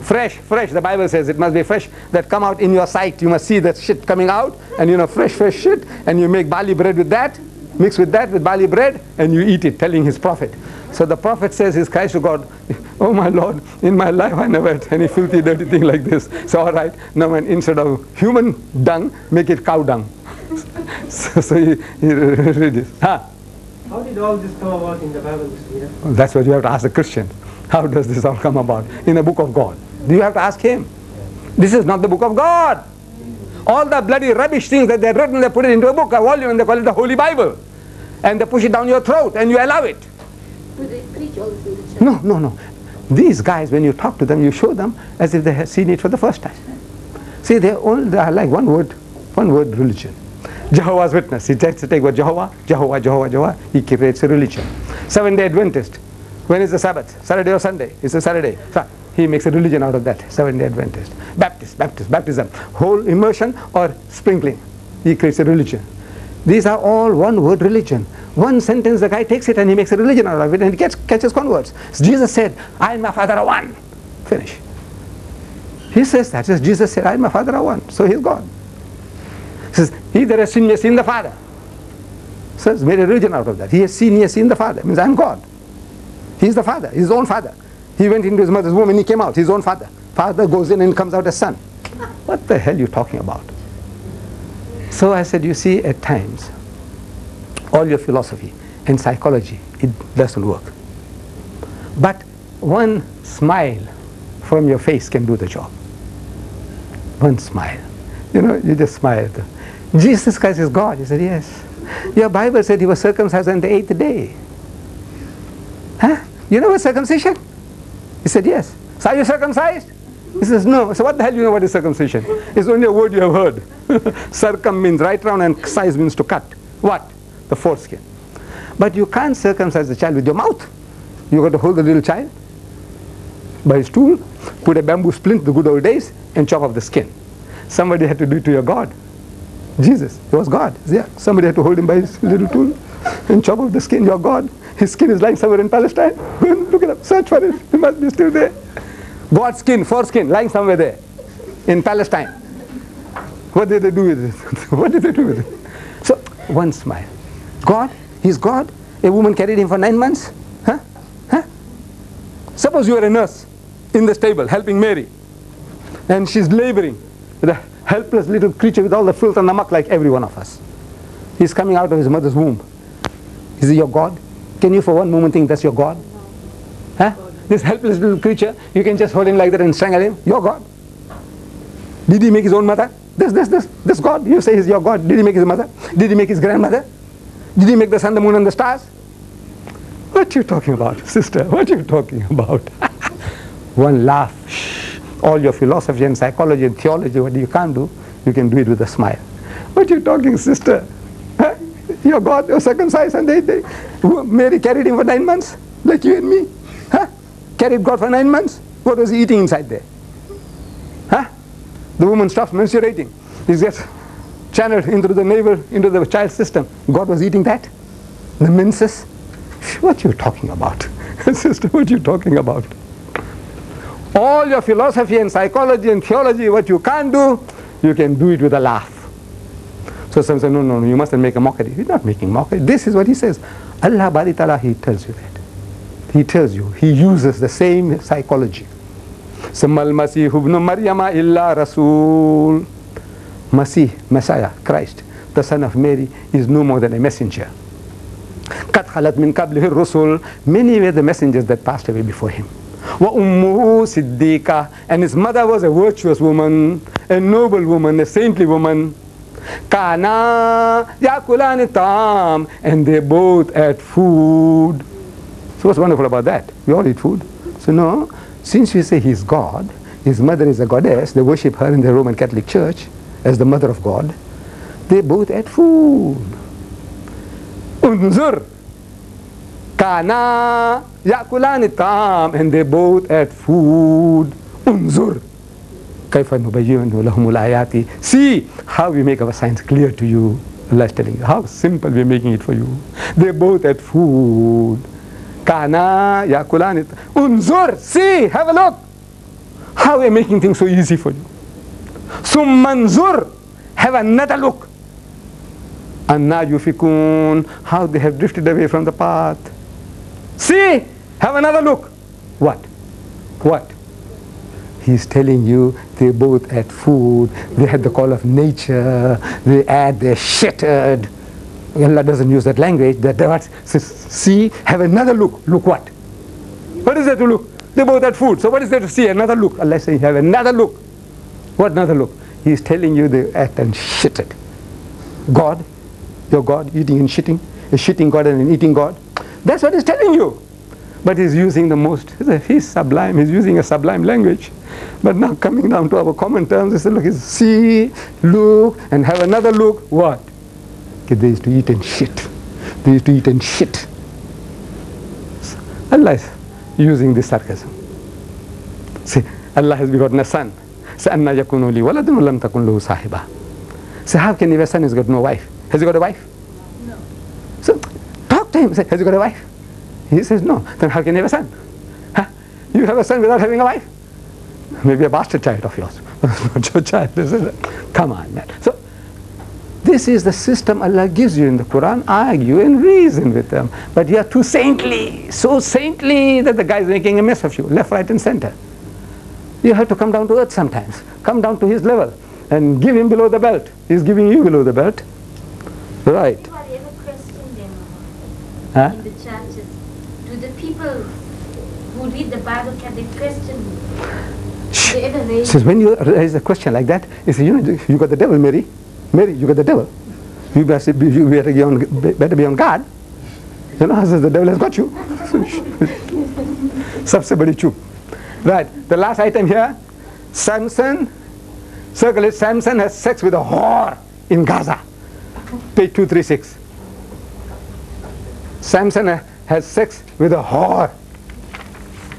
Fresh, fresh, the Bible says it must be fresh that come out in your sight. You must see that shit coming out and you know fresh, fresh shit and you make barley bread with that, mix with that with barley bread and you eat it, telling his prophet. So the prophet says his cries to God, Oh my Lord, in my life I never had any filthy, dirty thing like this. So all right, now instead of human dung, make it cow dung. so, so he, he read this. Huh? How did all this come about in the Bible, Mr. Well, that's what you have to ask the Christian. How does this all come about? In the book of God. Do you have to ask him? This is not the book of God. All the bloody rubbish things that they've written, they put it into a book, a volume, and they call it the Holy Bible. And they push it down your throat, and you allow it. Do they preach all this in the church? No, no, no. These guys, when you talk to them, you show them as if they have seen it for the first time. See, they all they are like one word, one word religion. Jehovah's Witness, he tries to take what Jehovah, Jehovah, Jehovah, Jehovah, he creates a religion. Seven day Adventist, when is the Sabbath? Saturday or Sunday? It's a Saturday. So he makes a religion out of that, seven day Adventist. Baptist, Baptist, baptism, whole immersion or sprinkling. He creates a religion. These are all one word religion. One sentence, the guy takes it and he makes a religion out of it and he gets, catches converts. Jesus said, I and my Father are one. Finish. He says that. Jesus said, I and my Father are one. So he's God. He says, He that has seen me has seen the Father. Says, made a religion out of that. He has seen me has seen the Father. Means I'm God. He's the Father, his own Father. He went into his mother's womb and he came out, his own Father. Father goes in and comes out as Son. What the hell are you talking about? So I said, you see, at times, all your philosophy and psychology, it doesn't work. But one smile from your face can do the job. One smile. You know, you just smile. Jesus Christ is God. He said, yes. Your Bible said he was circumcised on the eighth day. Huh? You know what circumcision? He said, yes. So are you circumcised? He says, no. So what the hell do you know what is circumcision? It's only a word you have heard. Circum means right round and size means to cut. What? The foreskin. But you can't circumcise the child with your mouth. You've got to hold the little child by his tool, put a bamboo splint, the good old days, and chop off the skin. Somebody had to do it to your God. Jesus, he was God. Yeah, somebody had to hold him by his little tool and chop off the skin. Your God. His skin is lying somewhere in Palestine. Go and look it up. Search for it. It must be still there. God's skin, foreskin, lying somewhere there in Palestine. What did they do with it? what did they do with it? So, one smile. God, he's God. A woman carried him for nine months. Huh? Huh? Suppose you are a nurse in the stable helping Mary. And she's laboring a helpless little creature with all the filth and the muck like every one of us. He's coming out of his mother's womb. Is he your God? Can you for one moment think that's your God? Huh? This helpless little creature, you can just hold him like that and strangle him? Your God. Did he make his own mother? This, this, this, this God. You say he's your God. Did he make his mother? Did he make his grandmother? Did he make the sun, the moon, and the stars? What are you talking about, sister? What are you talking about? One laugh. All your philosophy and psychology and theology, what you can't do, you can do it with a smile. What you talking, sister? Huh? Your God, you're circumcised, and they, they, Mary carried him for nine months, like you and me. Huh? Carried God for nine months. What was he eating inside there? Huh? The woman stops menstruating. He gets channeled into the navel, into the child system. God was eating that. The menses. What you talking about? Sister, what you talking about? All your philosophy and psychology and theology, what you can't do, you can do it with a laugh. So some say, no, no, no, you mustn't make a mockery. He's not making mockery. This is what he says. Allah Bari Ta'ala, he tells you that. He tells you, he uses the same psychology. ثم المسيح ابن مريم إلا رسول Masih, Messiah, Christ. The the son of Mary, is no more than a messenger. قد خلت من قبله الرسل many were the messengers that passed away before him وأمه صديقة and his mother was a virtuous woman a noble woman a saintly woman كانا يأكلان الطعام and they both ate food so what's wonderful about that we all eat food so no since we say he's God his mother is a goddess they worship her in the Roman Catholic Church as the mother of God they both ate food انظر كانا يأكلان الطعام and they both ate food انظر كيف نبين لهم الآيات see how we make our science clear to you Allah is telling you how simple we're making it for you they both ate food كانا يأكلان الطعام انظر see have a look how we're making things so easy for you ثم انظر have another look أَنَّا يُفِكُونَ How they have drifted away from the path. See, have another look. What? What? He's telling you they both had food, they had the call of nature, they had, they're shattered. Allah doesn't use that language. That what? See, have another look. Look what? What is there to look? They both had food. So what is there to see? Another look. Allah saying, have another look. What another look? He's telling you they ate and shitted. God your God, eating and shitting, a shitting God and an eating God. That's what he's telling you. But he's using the most, he's sublime, he's using a sublime language. But now coming down to our common terms, he said, look, he's see, look, and have another look. What? Okay, they used to eat and shit. They used to eat and shit. Allah is using this sarcasm. See, Allah has begotten a son. Say, Anna yakunu li waladun lam takun lahu sahiba. Say, how can he a son? He's got no wife. Has he got a wife? Him. Say, has he got a wife? He says, no. Then how can you have a son? Huh? You have a son without having a wife? Maybe a bastard child of yours. Your child. Come on, man. So this is the system Allah gives you in the Quran. Argue and reason with them. But you are too saintly, so saintly that the guy is making a mess of you, left, right, and center. You have to come down to earth sometimes. Come down to his level and give him below the belt. He's giving you below the belt. Right. Anybody ever question them huh? in the churches, do the people who read the Bible, can they question the Says when you raise a question like that, he says, you, know, you got the devil, Mary. Mary, you got the devil. You better be, you better be, on, better be on guard. You know, says the devil has got you. Subsequently, true. Right, the last item here Samson, circle it, Samson has sex with a whore in Gaza. Page 236. Samson has sex with a whore.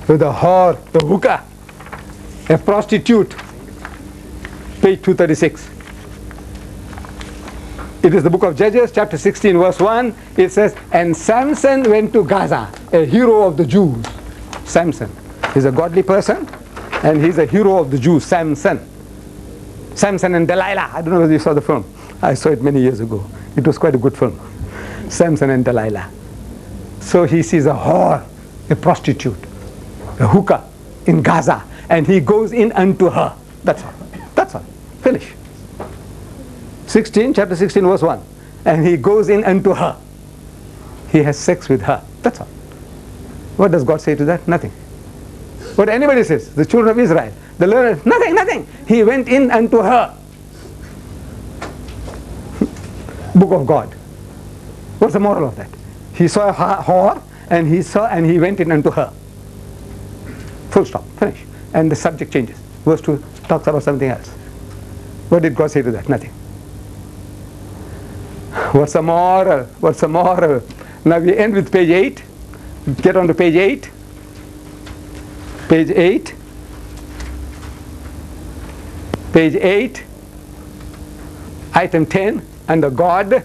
With a whore, the hookah, a prostitute. Page 236. It is the book of Judges, chapter 16, verse 1. It says, And Samson went to Gaza, a hero of the Jews. Samson. He's a godly person, and he's a hero of the Jews, Samson. Samson and Delilah. I don't know whether you saw the film. I saw it many years ago. It was quite a good film. Samson and Delilah. So he sees a whore, a prostitute, a hookah in Gaza, and he goes in unto her. That's all. That's all. Finish. 16, chapter 16, verse 1. And he goes in unto her. He has sex with her. That's all. What does God say to that? Nothing. What anybody says, the children of Israel, the learned, nothing, nothing. He went in unto her. Book of God. What's the moral of that? He saw a whore and he saw and he went in unto her. Full stop. Finish. And the subject changes. Verse 2 talks about something else. What did God say to that? Nothing. What's the moral? What's the moral? Now we end with page 8. Get on to page 8. Page 8. Page 8. Item 10. Under God.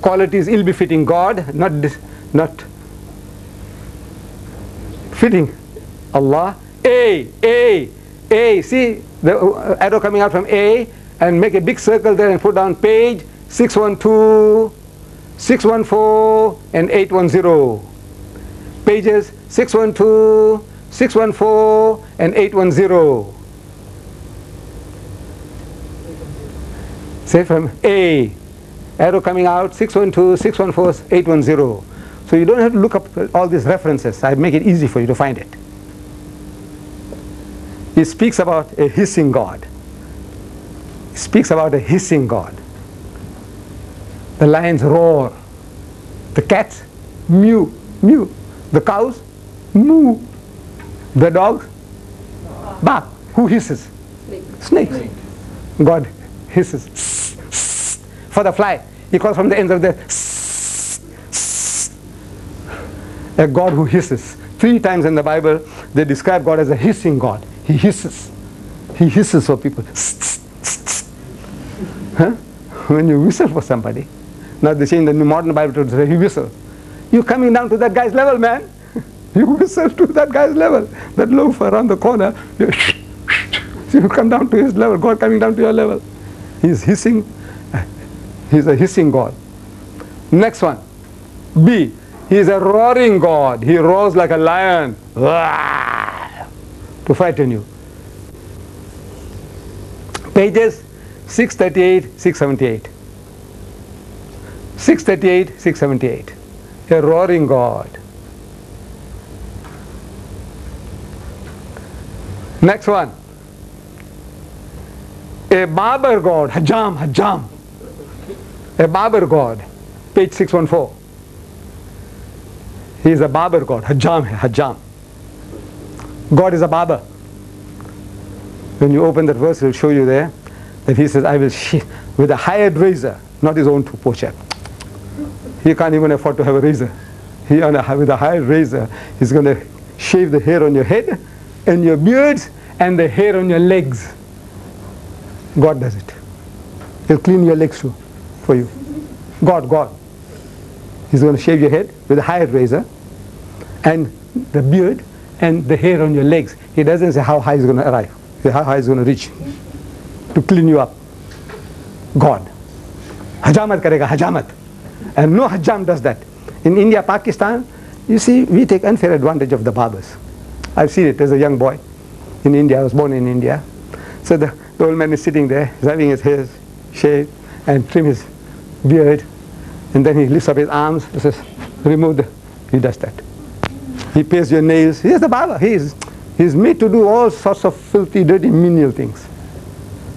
Qualities ill befitting God, not, not fitting Allah. A, A, A. See the uh, arrow coming out from A and make a big circle there and put down page 612, 614 and 810. Pages 612, 614 and 810. Say from A, arrow coming out 612, 614, 810. So you don't have to look up all these references. I make it easy for you to find it. He speaks about a hissing God. He speaks about a hissing God. The lions roar. The cats mew, mew. The cows moo. The dogs bark. Who hisses? Snakes. God hisses. For the fly, he calls from the ends of the a God who hisses. Three times in the Bible, they describe God as a hissing God. He hisses. He hisses for people. Huh? When you whistle for somebody, now they say in the modern Bible to say he whistle. You're coming down to that guy's level, man. you whistle to that guy's level. That loaf around the corner, you come down to his level. God coming down to your level. He's hissing. He's a hissing God. Next one. B. He's a roaring God. He roars like a lion to frighten you. Pages 638, 678. 638, 678. A roaring God. Next one. A barber God, Hajam, Hajam. A barber God, page 614. He is a barber God, Hajam, Hajam. God is a barber. When you open that verse, it will show you there that he says, I will with a hired razor, not his own chap. He can't even afford to have a razor. He, on a, with a hired razor, he's going to shave the hair on your head and your beards and the hair on your legs. God does it. He'll clean your legs too for you. God, God. He's going to shave your head with a hired razor and the beard and the hair on your legs. He doesn't say how high he's going to arrive, how high he's going to reach to clean you up. God. Hajamat karega, hajamat. And no hajam does that. In India, Pakistan, you see, we take unfair advantage of the barbers. I've seen it as a young boy in India. I was born in India. So the, the old man is sitting there, having his hair shaved and trim his beard. And then he lifts up his arms and says, remove the, he does that. He pays your nails. He's the barber. He's, he's made to do all sorts of filthy, dirty, menial things.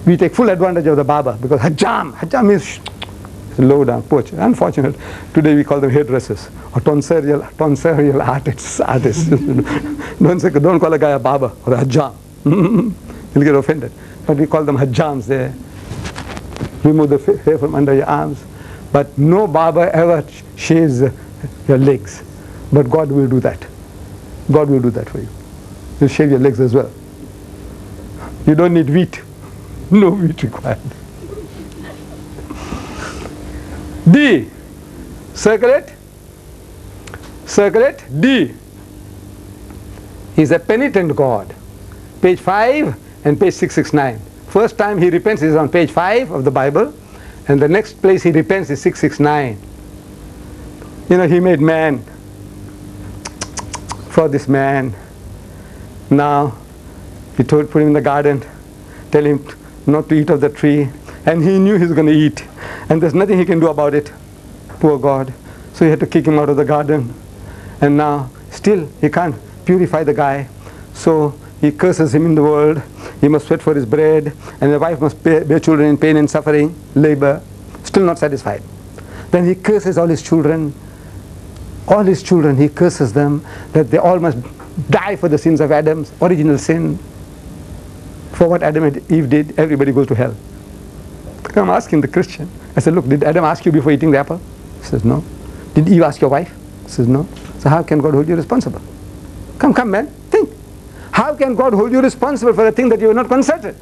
We take full advantage of the barber because hajam, hajam is low down, poach. Unfortunate. Today we call them hairdressers or tonsorial, tonsorial artists. artists. don't, say, don't call a guy a barber or a hajam. He'll get offended. But we call them hajams. They remove the hair from under your arms. But no barber ever shaves your legs. But God will do that. God will do that for you. He'll shave your legs as well. You don't need wheat. No wheat required. D. Circle it. D. He's a penitent God. Page 5 and page 669. First time he repents is on page 5 of the Bible, and the next place he repents is 669. You know, he made man for this man. Now, he told, put him in the garden, tell him not to eat of the tree, and he knew he was going to eat, and there's nothing he can do about it. Poor God. So he had to kick him out of the garden, and now still he can't purify the guy. So he curses him in the world. He must sweat for his bread, and the wife must bear, children in pain and suffering, labor. Still not satisfied. Then he curses all his children. All his children, he curses them that they all must die for the sins of Adam's original sin. For what Adam and Eve did, everybody goes to hell. I'm asking the Christian. I said, look, did Adam ask you before eating the apple? He says, no. Did Eve ask your wife? He says, no. So how can God hold you responsible? Come, come, man, think. How can God hold you responsible for a thing that you were not consulted?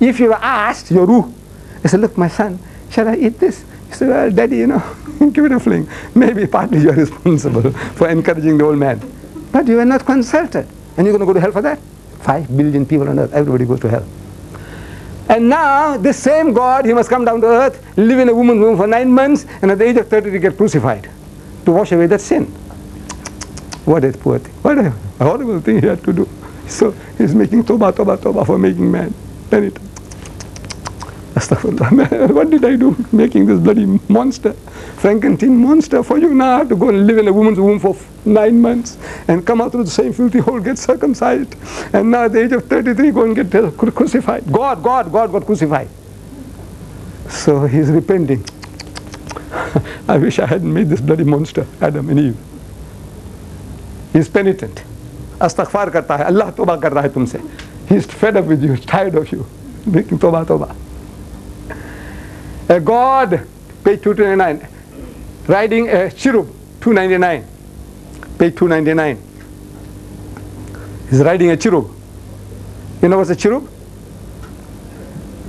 If you were asked, your ruh, I said, look, my son, shall I eat this? He said, well, daddy, you know, give it a fling. Maybe partly you're responsible for encouraging the old man. But you were not consulted. And you're going to go to hell for that? Five billion people on earth, everybody goes to hell. And now, this same God, he must come down to earth, live in a woman's womb for nine months, and at the age of 30 to get crucified to wash away that sin. What a poor thing. What a horrible thing he had to do. So he's making toba, toba, toba for making man. Then it, Astaghfirullah, what did I do making this bloody monster, Frankenstein monster for you now? I have to go and live in a woman's womb for nine months and come out through the same filthy hole, get circumcised, and now at the age of 33 go and get crucified. God, God, God got crucified. So he's repenting. I wish I hadn't made this bloody monster, Adam and Eve. He's penitent. Astaghfar karta hai. Allah toba kar raha hai tumse. He's fed up with you, tired of you. Making toba toba. A God, page 229, riding a cherub, 299. Page 299. He's riding a cherub. You know what's a cherub?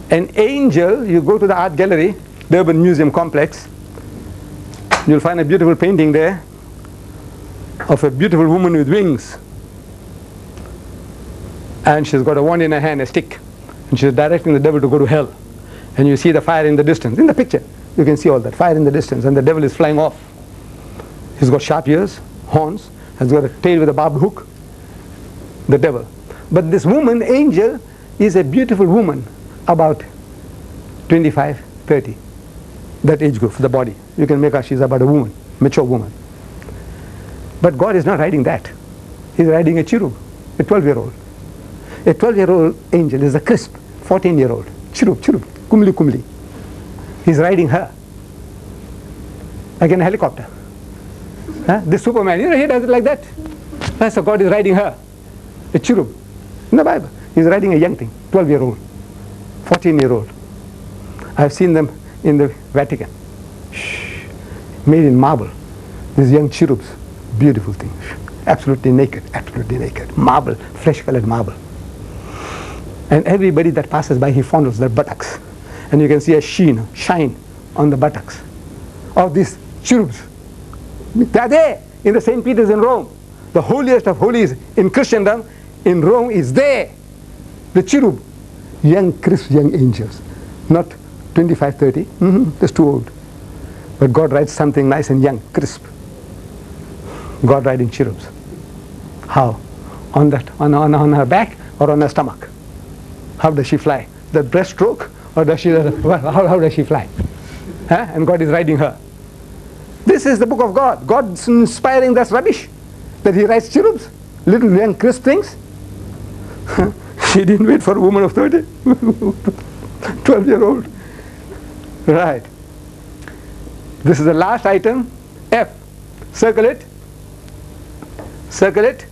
An angel, you go to the art gallery, the Urban Museum complex, you'll find a beautiful painting there of a beautiful woman with wings. And she's got a wand in her hand, a stick. And she's directing the devil to go to hell. And you see the fire in the distance. In the picture, you can see all that fire in the distance. And the devil is flying off. He's got sharp ears, horns, has got a tail with a barbed hook. The devil. But this woman, angel, is a beautiful woman, about 25, 30. That age group, the body. You can make her, she's about a woman, mature woman. But God is not riding that. He's riding a cherub, a 12 year old. A 12 year old angel is a crisp 14 year old. Cherub, cherub, kumli kumli. He's riding her. Like in a helicopter. Huh? This Superman, you know, he does it like that. That's so God is riding her. A cherub. In the Bible. He's riding a young thing, 12 year old, 14 year old. I've seen them in the Vatican. Shh. Made in marble. These young cherubs. Beautiful things. Absolutely naked. Absolutely naked. Marble. Flesh colored marble. And everybody that passes by, he fondles their buttocks. And you can see a sheen, shine on the buttocks of these cherubs. They are there in the St. Peter's in Rome. The holiest of holies in Christendom in Rome is there. The cherub. Young, crisp young angels. Not 25, 30. Mm-hmm, that's too old. But God writes something nice and young, crisp. God riding cherubs. How? On, that, on, on, on her back or on her stomach? How does she fly? The breaststroke or does she, how, how does she fly? Huh? And God is riding her. This is the book of God. God's inspiring that's rubbish. That he writes cherubs, little young crisp things. she didn't wait for a woman of 30, 12 year old. Right. This is the last item, F. Circle it. Circle it.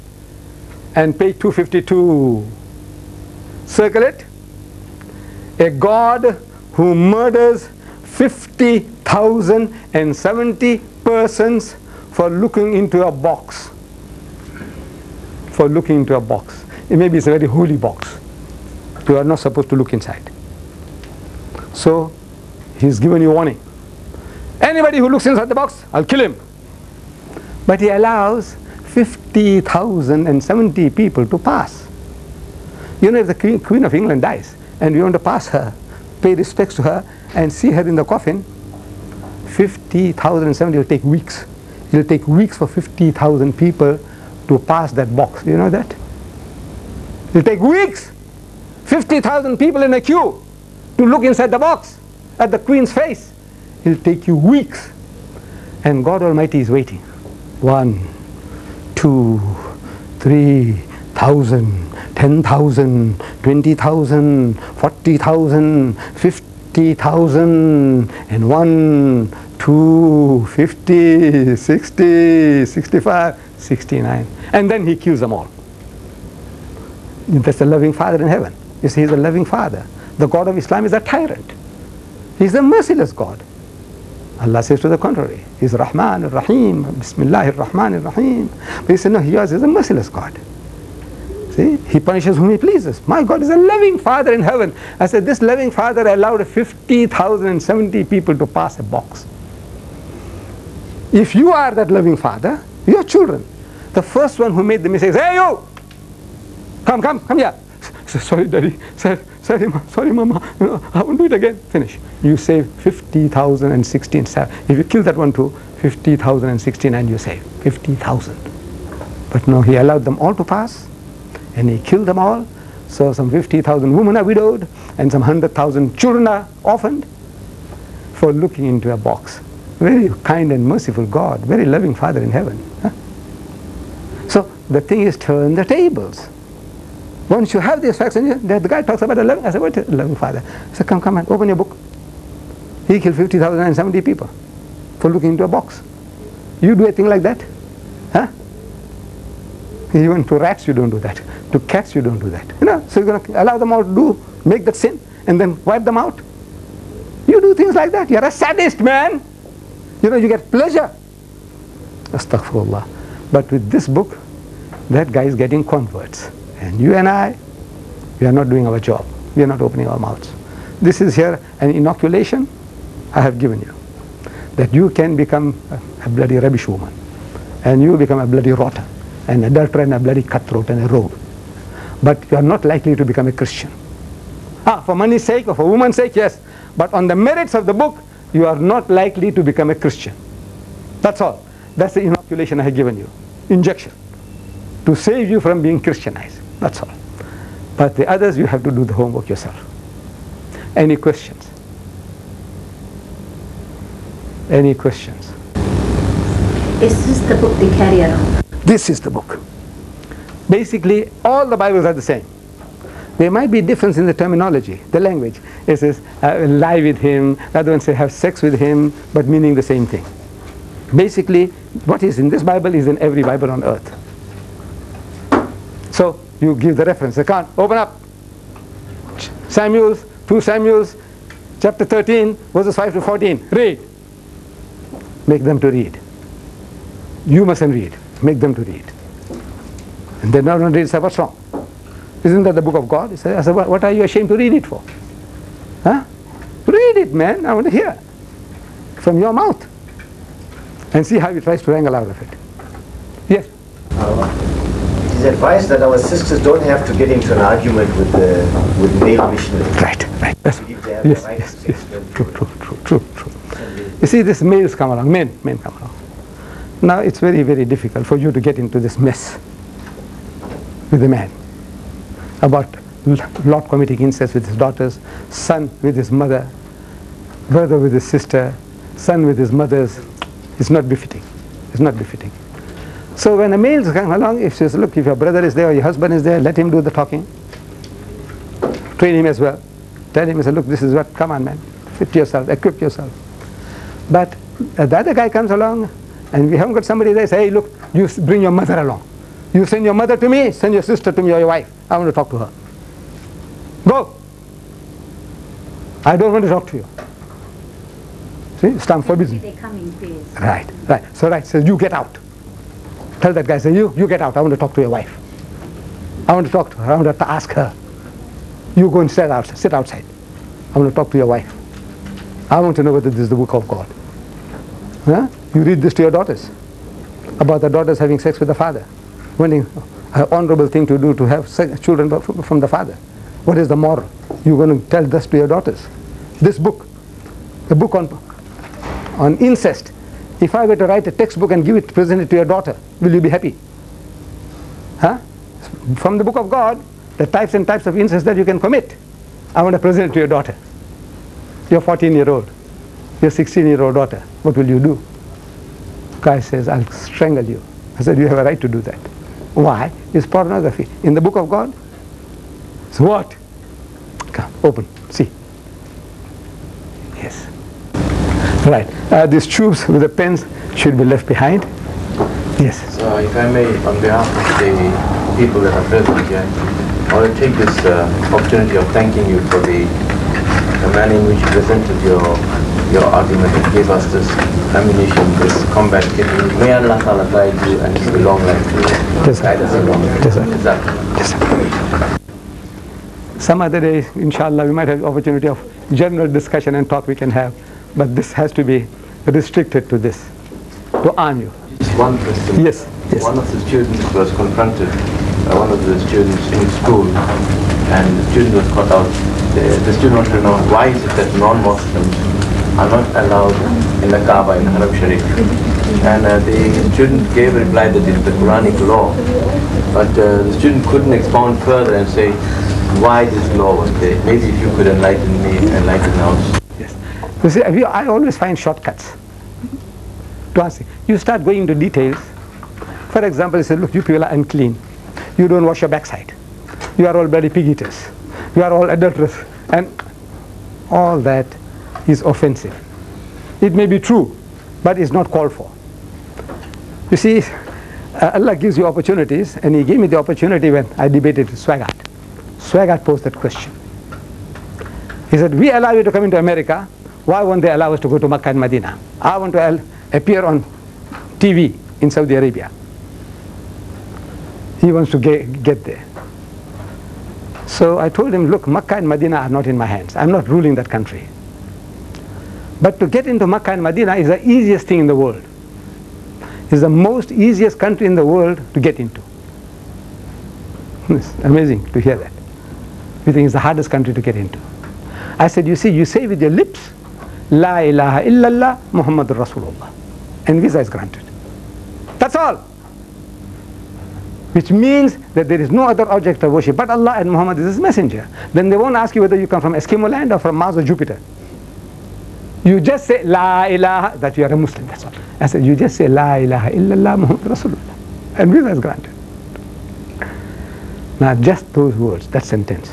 And page 252. Circle it. A God who murders 50,070 persons for looking into a box. For looking into a box. It maybe it's a very holy box. You are not supposed to look inside. So he's given you warning. Anybody who looks inside the box, I'll kill him. But he allows 50,070 people to pass. You know, if the Queen, Queen of England dies and we want to pass her, pay respects to her, and see her in the coffin, 50,070 will take weeks. It will take weeks for 50,000 people to pass that box. Do you know that? It will take weeks. 50,000 people in a queue to look inside the box at the Queen's face. It will take you weeks. And God Almighty is waiting. One, two, three thousand, ten thousand, twenty thousand, forty thousand, fifty thousand, and one, two, fifty, sixty, sixty-five, sixty-nine. And then he kills them all. That's the loving Father in heaven. You see, he's a loving Father. The God of Islam is a tyrant. He's a merciless God. Allah says to the contrary. He's Rahman Rahim, Bismillah Rahman Rahim. But he said, no, he is a merciless God. See, he punishes whom he pleases. My God is a loving Father in heaven. I said, this loving Father allowed 50,070 people to pass a box. If you are that loving Father, your children, the first one who made the mistake, hey you, come, come, come here. Sorry, daddy. Sorry, sorry, sorry, mama. I won't do it again. Finish. You save 50,016. If you kill that one too, 50,016 and you save. 50,000. But no, he allowed them all to pass and he killed them all So some 50,000 women are widowed and some 100,000 children are orphaned for looking into a box. Very kind and merciful God, very loving Father in heaven. So the thing is turn the tables. Once you have these facts, and you, the, guy talks about a loving, I said, what loving Father? I said, come, come and open your book. He killed 50,070 people for looking into a box. You do a thing like that? Huh? Even to rats you don't do that. To cats you don't do that. You know, so you're going to allow them all to do, make that sin, and then wipe them out. You do things like that. You're a sadist, man. You know, you get pleasure. Astaghfirullah. But with this book, that guy is getting converts. And you and I, we are not doing our job. We are not opening our mouths. This is here an inoculation I have given you. That you can become a, a bloody rubbish woman. And you become a bloody rotter, an adulterer and a bloody cutthroat and a rogue. But you are not likely to become a Christian. Ah, for money's sake or for woman's sake, yes. But on the merits of the book, you are not likely to become a Christian. That's all. That's the inoculation I have given you. Injection. To save you from being Christianized. That's all. But the others, you have to do the homework yourself. Any questions? Any questions? Is this the book they carry around? This is the book. Basically, all the Bibles are the same. There might be difference in the terminology, the language. It says uh, lie with him, the other one says have sex with him, but meaning the same thing. Basically, what is in this Bible is in every Bible on earth. So you give the reference. I can't open up. Samuel's, 2 Samuel's, chapter 13, verses 5 to 14. Read. Make them to read. You mustn't read. Make them to read. And then not going to read, say, what's wrong? Isn't that the book of God? He said, I said, what, are you ashamed to read it for? Huh? Read it, man. I want to hear from your mouth. And see how he tries to wrangle out of it. Yes? It is advised that our sisters don't have to get into an argument with the with male missionaries. Right, right. That's, Believe they have yes, right yes, yes. them. True, true, true, true, true. You see, these males come along, men, men come along. Now it's very, very difficult for you to get into this mess with a man about Lot committing incest with his daughters, son with his mother, brother with his sister, son with his mother's. It's not befitting. It's not befitting. So when a male comes along, if says, look, if your brother is there or your husband is there, let him do the talking. Train him as well. Tell him, say, look, this is what, come on man, fit yourself, equip yourself. But uh, the other guy comes along and we haven't got somebody there, say, hey, look, you bring your mother along. You send your mother to me, send your sister to me or your wife. I want to talk to her. Go. I don't want to talk to you. See, Islam forbids me. They come in pairs. Right, right. So right, so you get out. Tell that guy, say you, you get out. I want to talk to your wife. I want to talk to her. I want to ask her. You go and sit outside. Sit outside. I want to talk to your wife. I want to know whether this is the book of God. Huh? You read this to your daughters about the daughters having sex with the father. When an honorable thing to do to have sex, children from the father. What is the moral? You're going to tell this to your daughters. This book, the book on on incest. If I were to write a textbook and give it, present it to your daughter, will you be happy? Huh? From the book of God, the types and types of incest that you can commit. I want to present it to your daughter. Your 14 year old, your 16 year old daughter. What will you do? Guy says, I'll strangle you. I said, You have a right to do that. Why? It's pornography. In the book of God? So what? Come, open, see. Yes. Right. Uh, these tubes with the pens should be left behind. Yes. So if I may, on behalf of the people that are present here, I want to take this uh, opportunity of thanking you for the, the manner in which you presented your your argument and gave us this ammunition, this combat kit. May Allah Ta'ala guide you and give you long life to Yes, guide us along. Yes, sir. Jazakallah. Yes, sir. Some other day, inshallah, we might have opportunity of general discussion and talk we can have, but this has to be restricted to this, to arm you. Just one question. Yes, yes. One of the students was confronted, uh, one of the students in school, and the student was caught out. The, the student wanted to know why is it that non-Muslims are not allowed in the Kaaba in Haram Sharif. And uh, the student gave a reply that it's the Quranic law. But uh, the student couldn't expound further and say, why this law was there. Maybe if you could enlighten me, enlighten us. Yes. You see, I always find shortcuts to answer. You start going into details. For example, you say, look, you people are unclean. You don't wash your backside. You are all bloody pig eaters. You are all adulterers. And all that is offensive. It may be true, but it's not called for. You see, uh, Allah gives you opportunities, and He gave me the opportunity when I debated Swagat Swaggart posed that question. He said, we allow you to come into America, why won't they allow us to go to Makkah and Medina? I want to appear on TV in Saudi Arabia. He wants to get, get there. So I told him, look, Makkah and Medina are not in my hands. I'm not ruling that country. But to get into Makkah and Medina is the easiest thing in the world. It's the most easiest country in the world to get into. It's amazing to hear that. We think it's the hardest country to get into. I said, you see, you say with your lips, La ilaha illallah Muhammadur Rasulullah. And visa is granted. That's all. Which means that there is no other object of worship but Allah and Muhammad is his messenger. Then they won't ask you whether you come from Eskimo land or from Mars or Jupiter. You just say La ilaha, that you are a Muslim, that's all. I said, you just say La ilaha illallah Muhammad Rasulullah. And visa is granted. Now just those words, that sentence,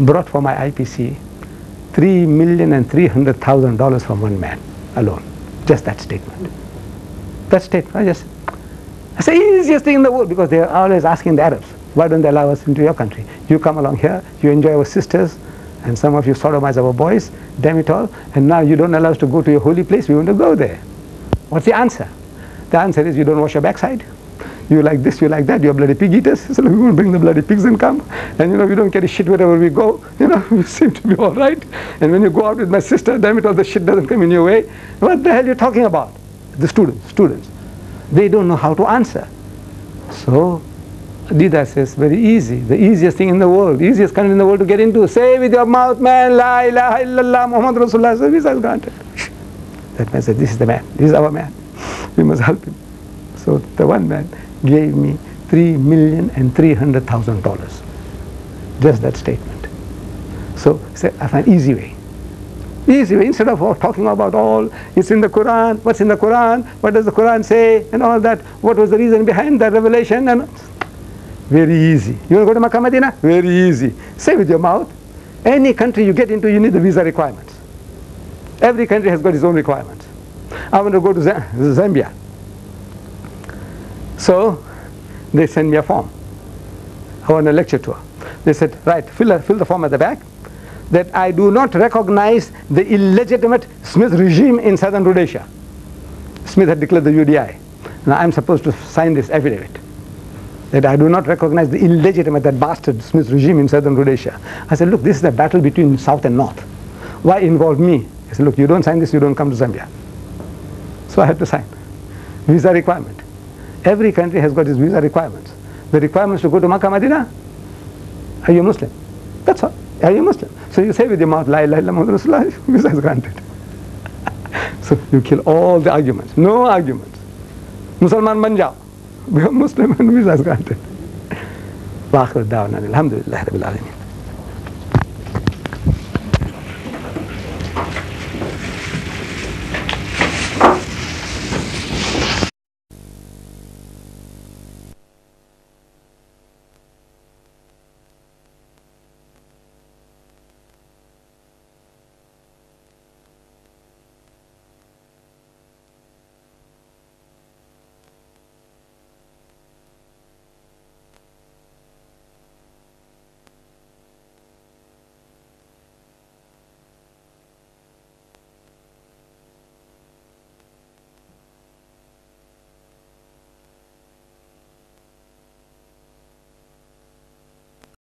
brought for my IPC three million and three hundred thousand dollars from one man alone. Just that statement. That statement, I just, it's the easiest thing in the world because they are always asking the Arabs, why don't they allow us into your country? You come along here, you enjoy our sisters, and some of you sodomize our boys, damn it all, and now you don't allow us to go to your holy place, we want to go there. What's the answer? The answer is you don't wash your backside. You like this, you like that, you're bloody pig eaters. So we won't bring the bloody pigs and come. And you know, we don't carry shit wherever we go. You know, we seem to be all right. And when you go out with my sister, damn it all, the shit doesn't come in your way. What the hell are you talking about? The students, students. They don't know how to answer. So, Deedat says, very easy, the easiest thing in the world, easiest country in the world to get into. Say with your mouth, man, La ilaha illallah Muhammad Rasulullah. So visa is granted. That man said, this is the man, this is our man. We must help him. So the one man gave me three million and three hundred thousand dollars. Just that statement. So said, I find easy way. Easy way. Instead of talking about all, it's in the Quran, what's in the Quran, what does the Quran say, and all that, what was the reason behind that revelation, and very easy. You want to go to Makkah Medina? Very easy. Say with your mouth. Any country you get into, you need the visa requirements. Every country has got its own requirements. I want to go to Zambia. So they send me a form. I want a lecture tour. They said, right, fill, fill the form at the back that I do not recognize the illegitimate Smith regime in southern Rhodesia. Smith had declared the UDI. Now I'm supposed to sign this affidavit that I do not recognize the illegitimate, that bastard Smith regime in southern Rhodesia. I said, look, this is a battle between south and north. Why involve me? He said, look, you don't sign this, you don't come to Zambia. So I had to sign. Visa requirement. Every country has got its visa requirements. The requirements to go to Makkah, Medina, are you Muslim? That's all. Are you Muslim? So you say with your mouth, La ilaha illallah Muhammad visa is granted. so you kill all the arguments. No arguments. Musliman ban jao. بهم مسلم ويزعز قاعدين واخر دعوانا الحمد لله رب العالمين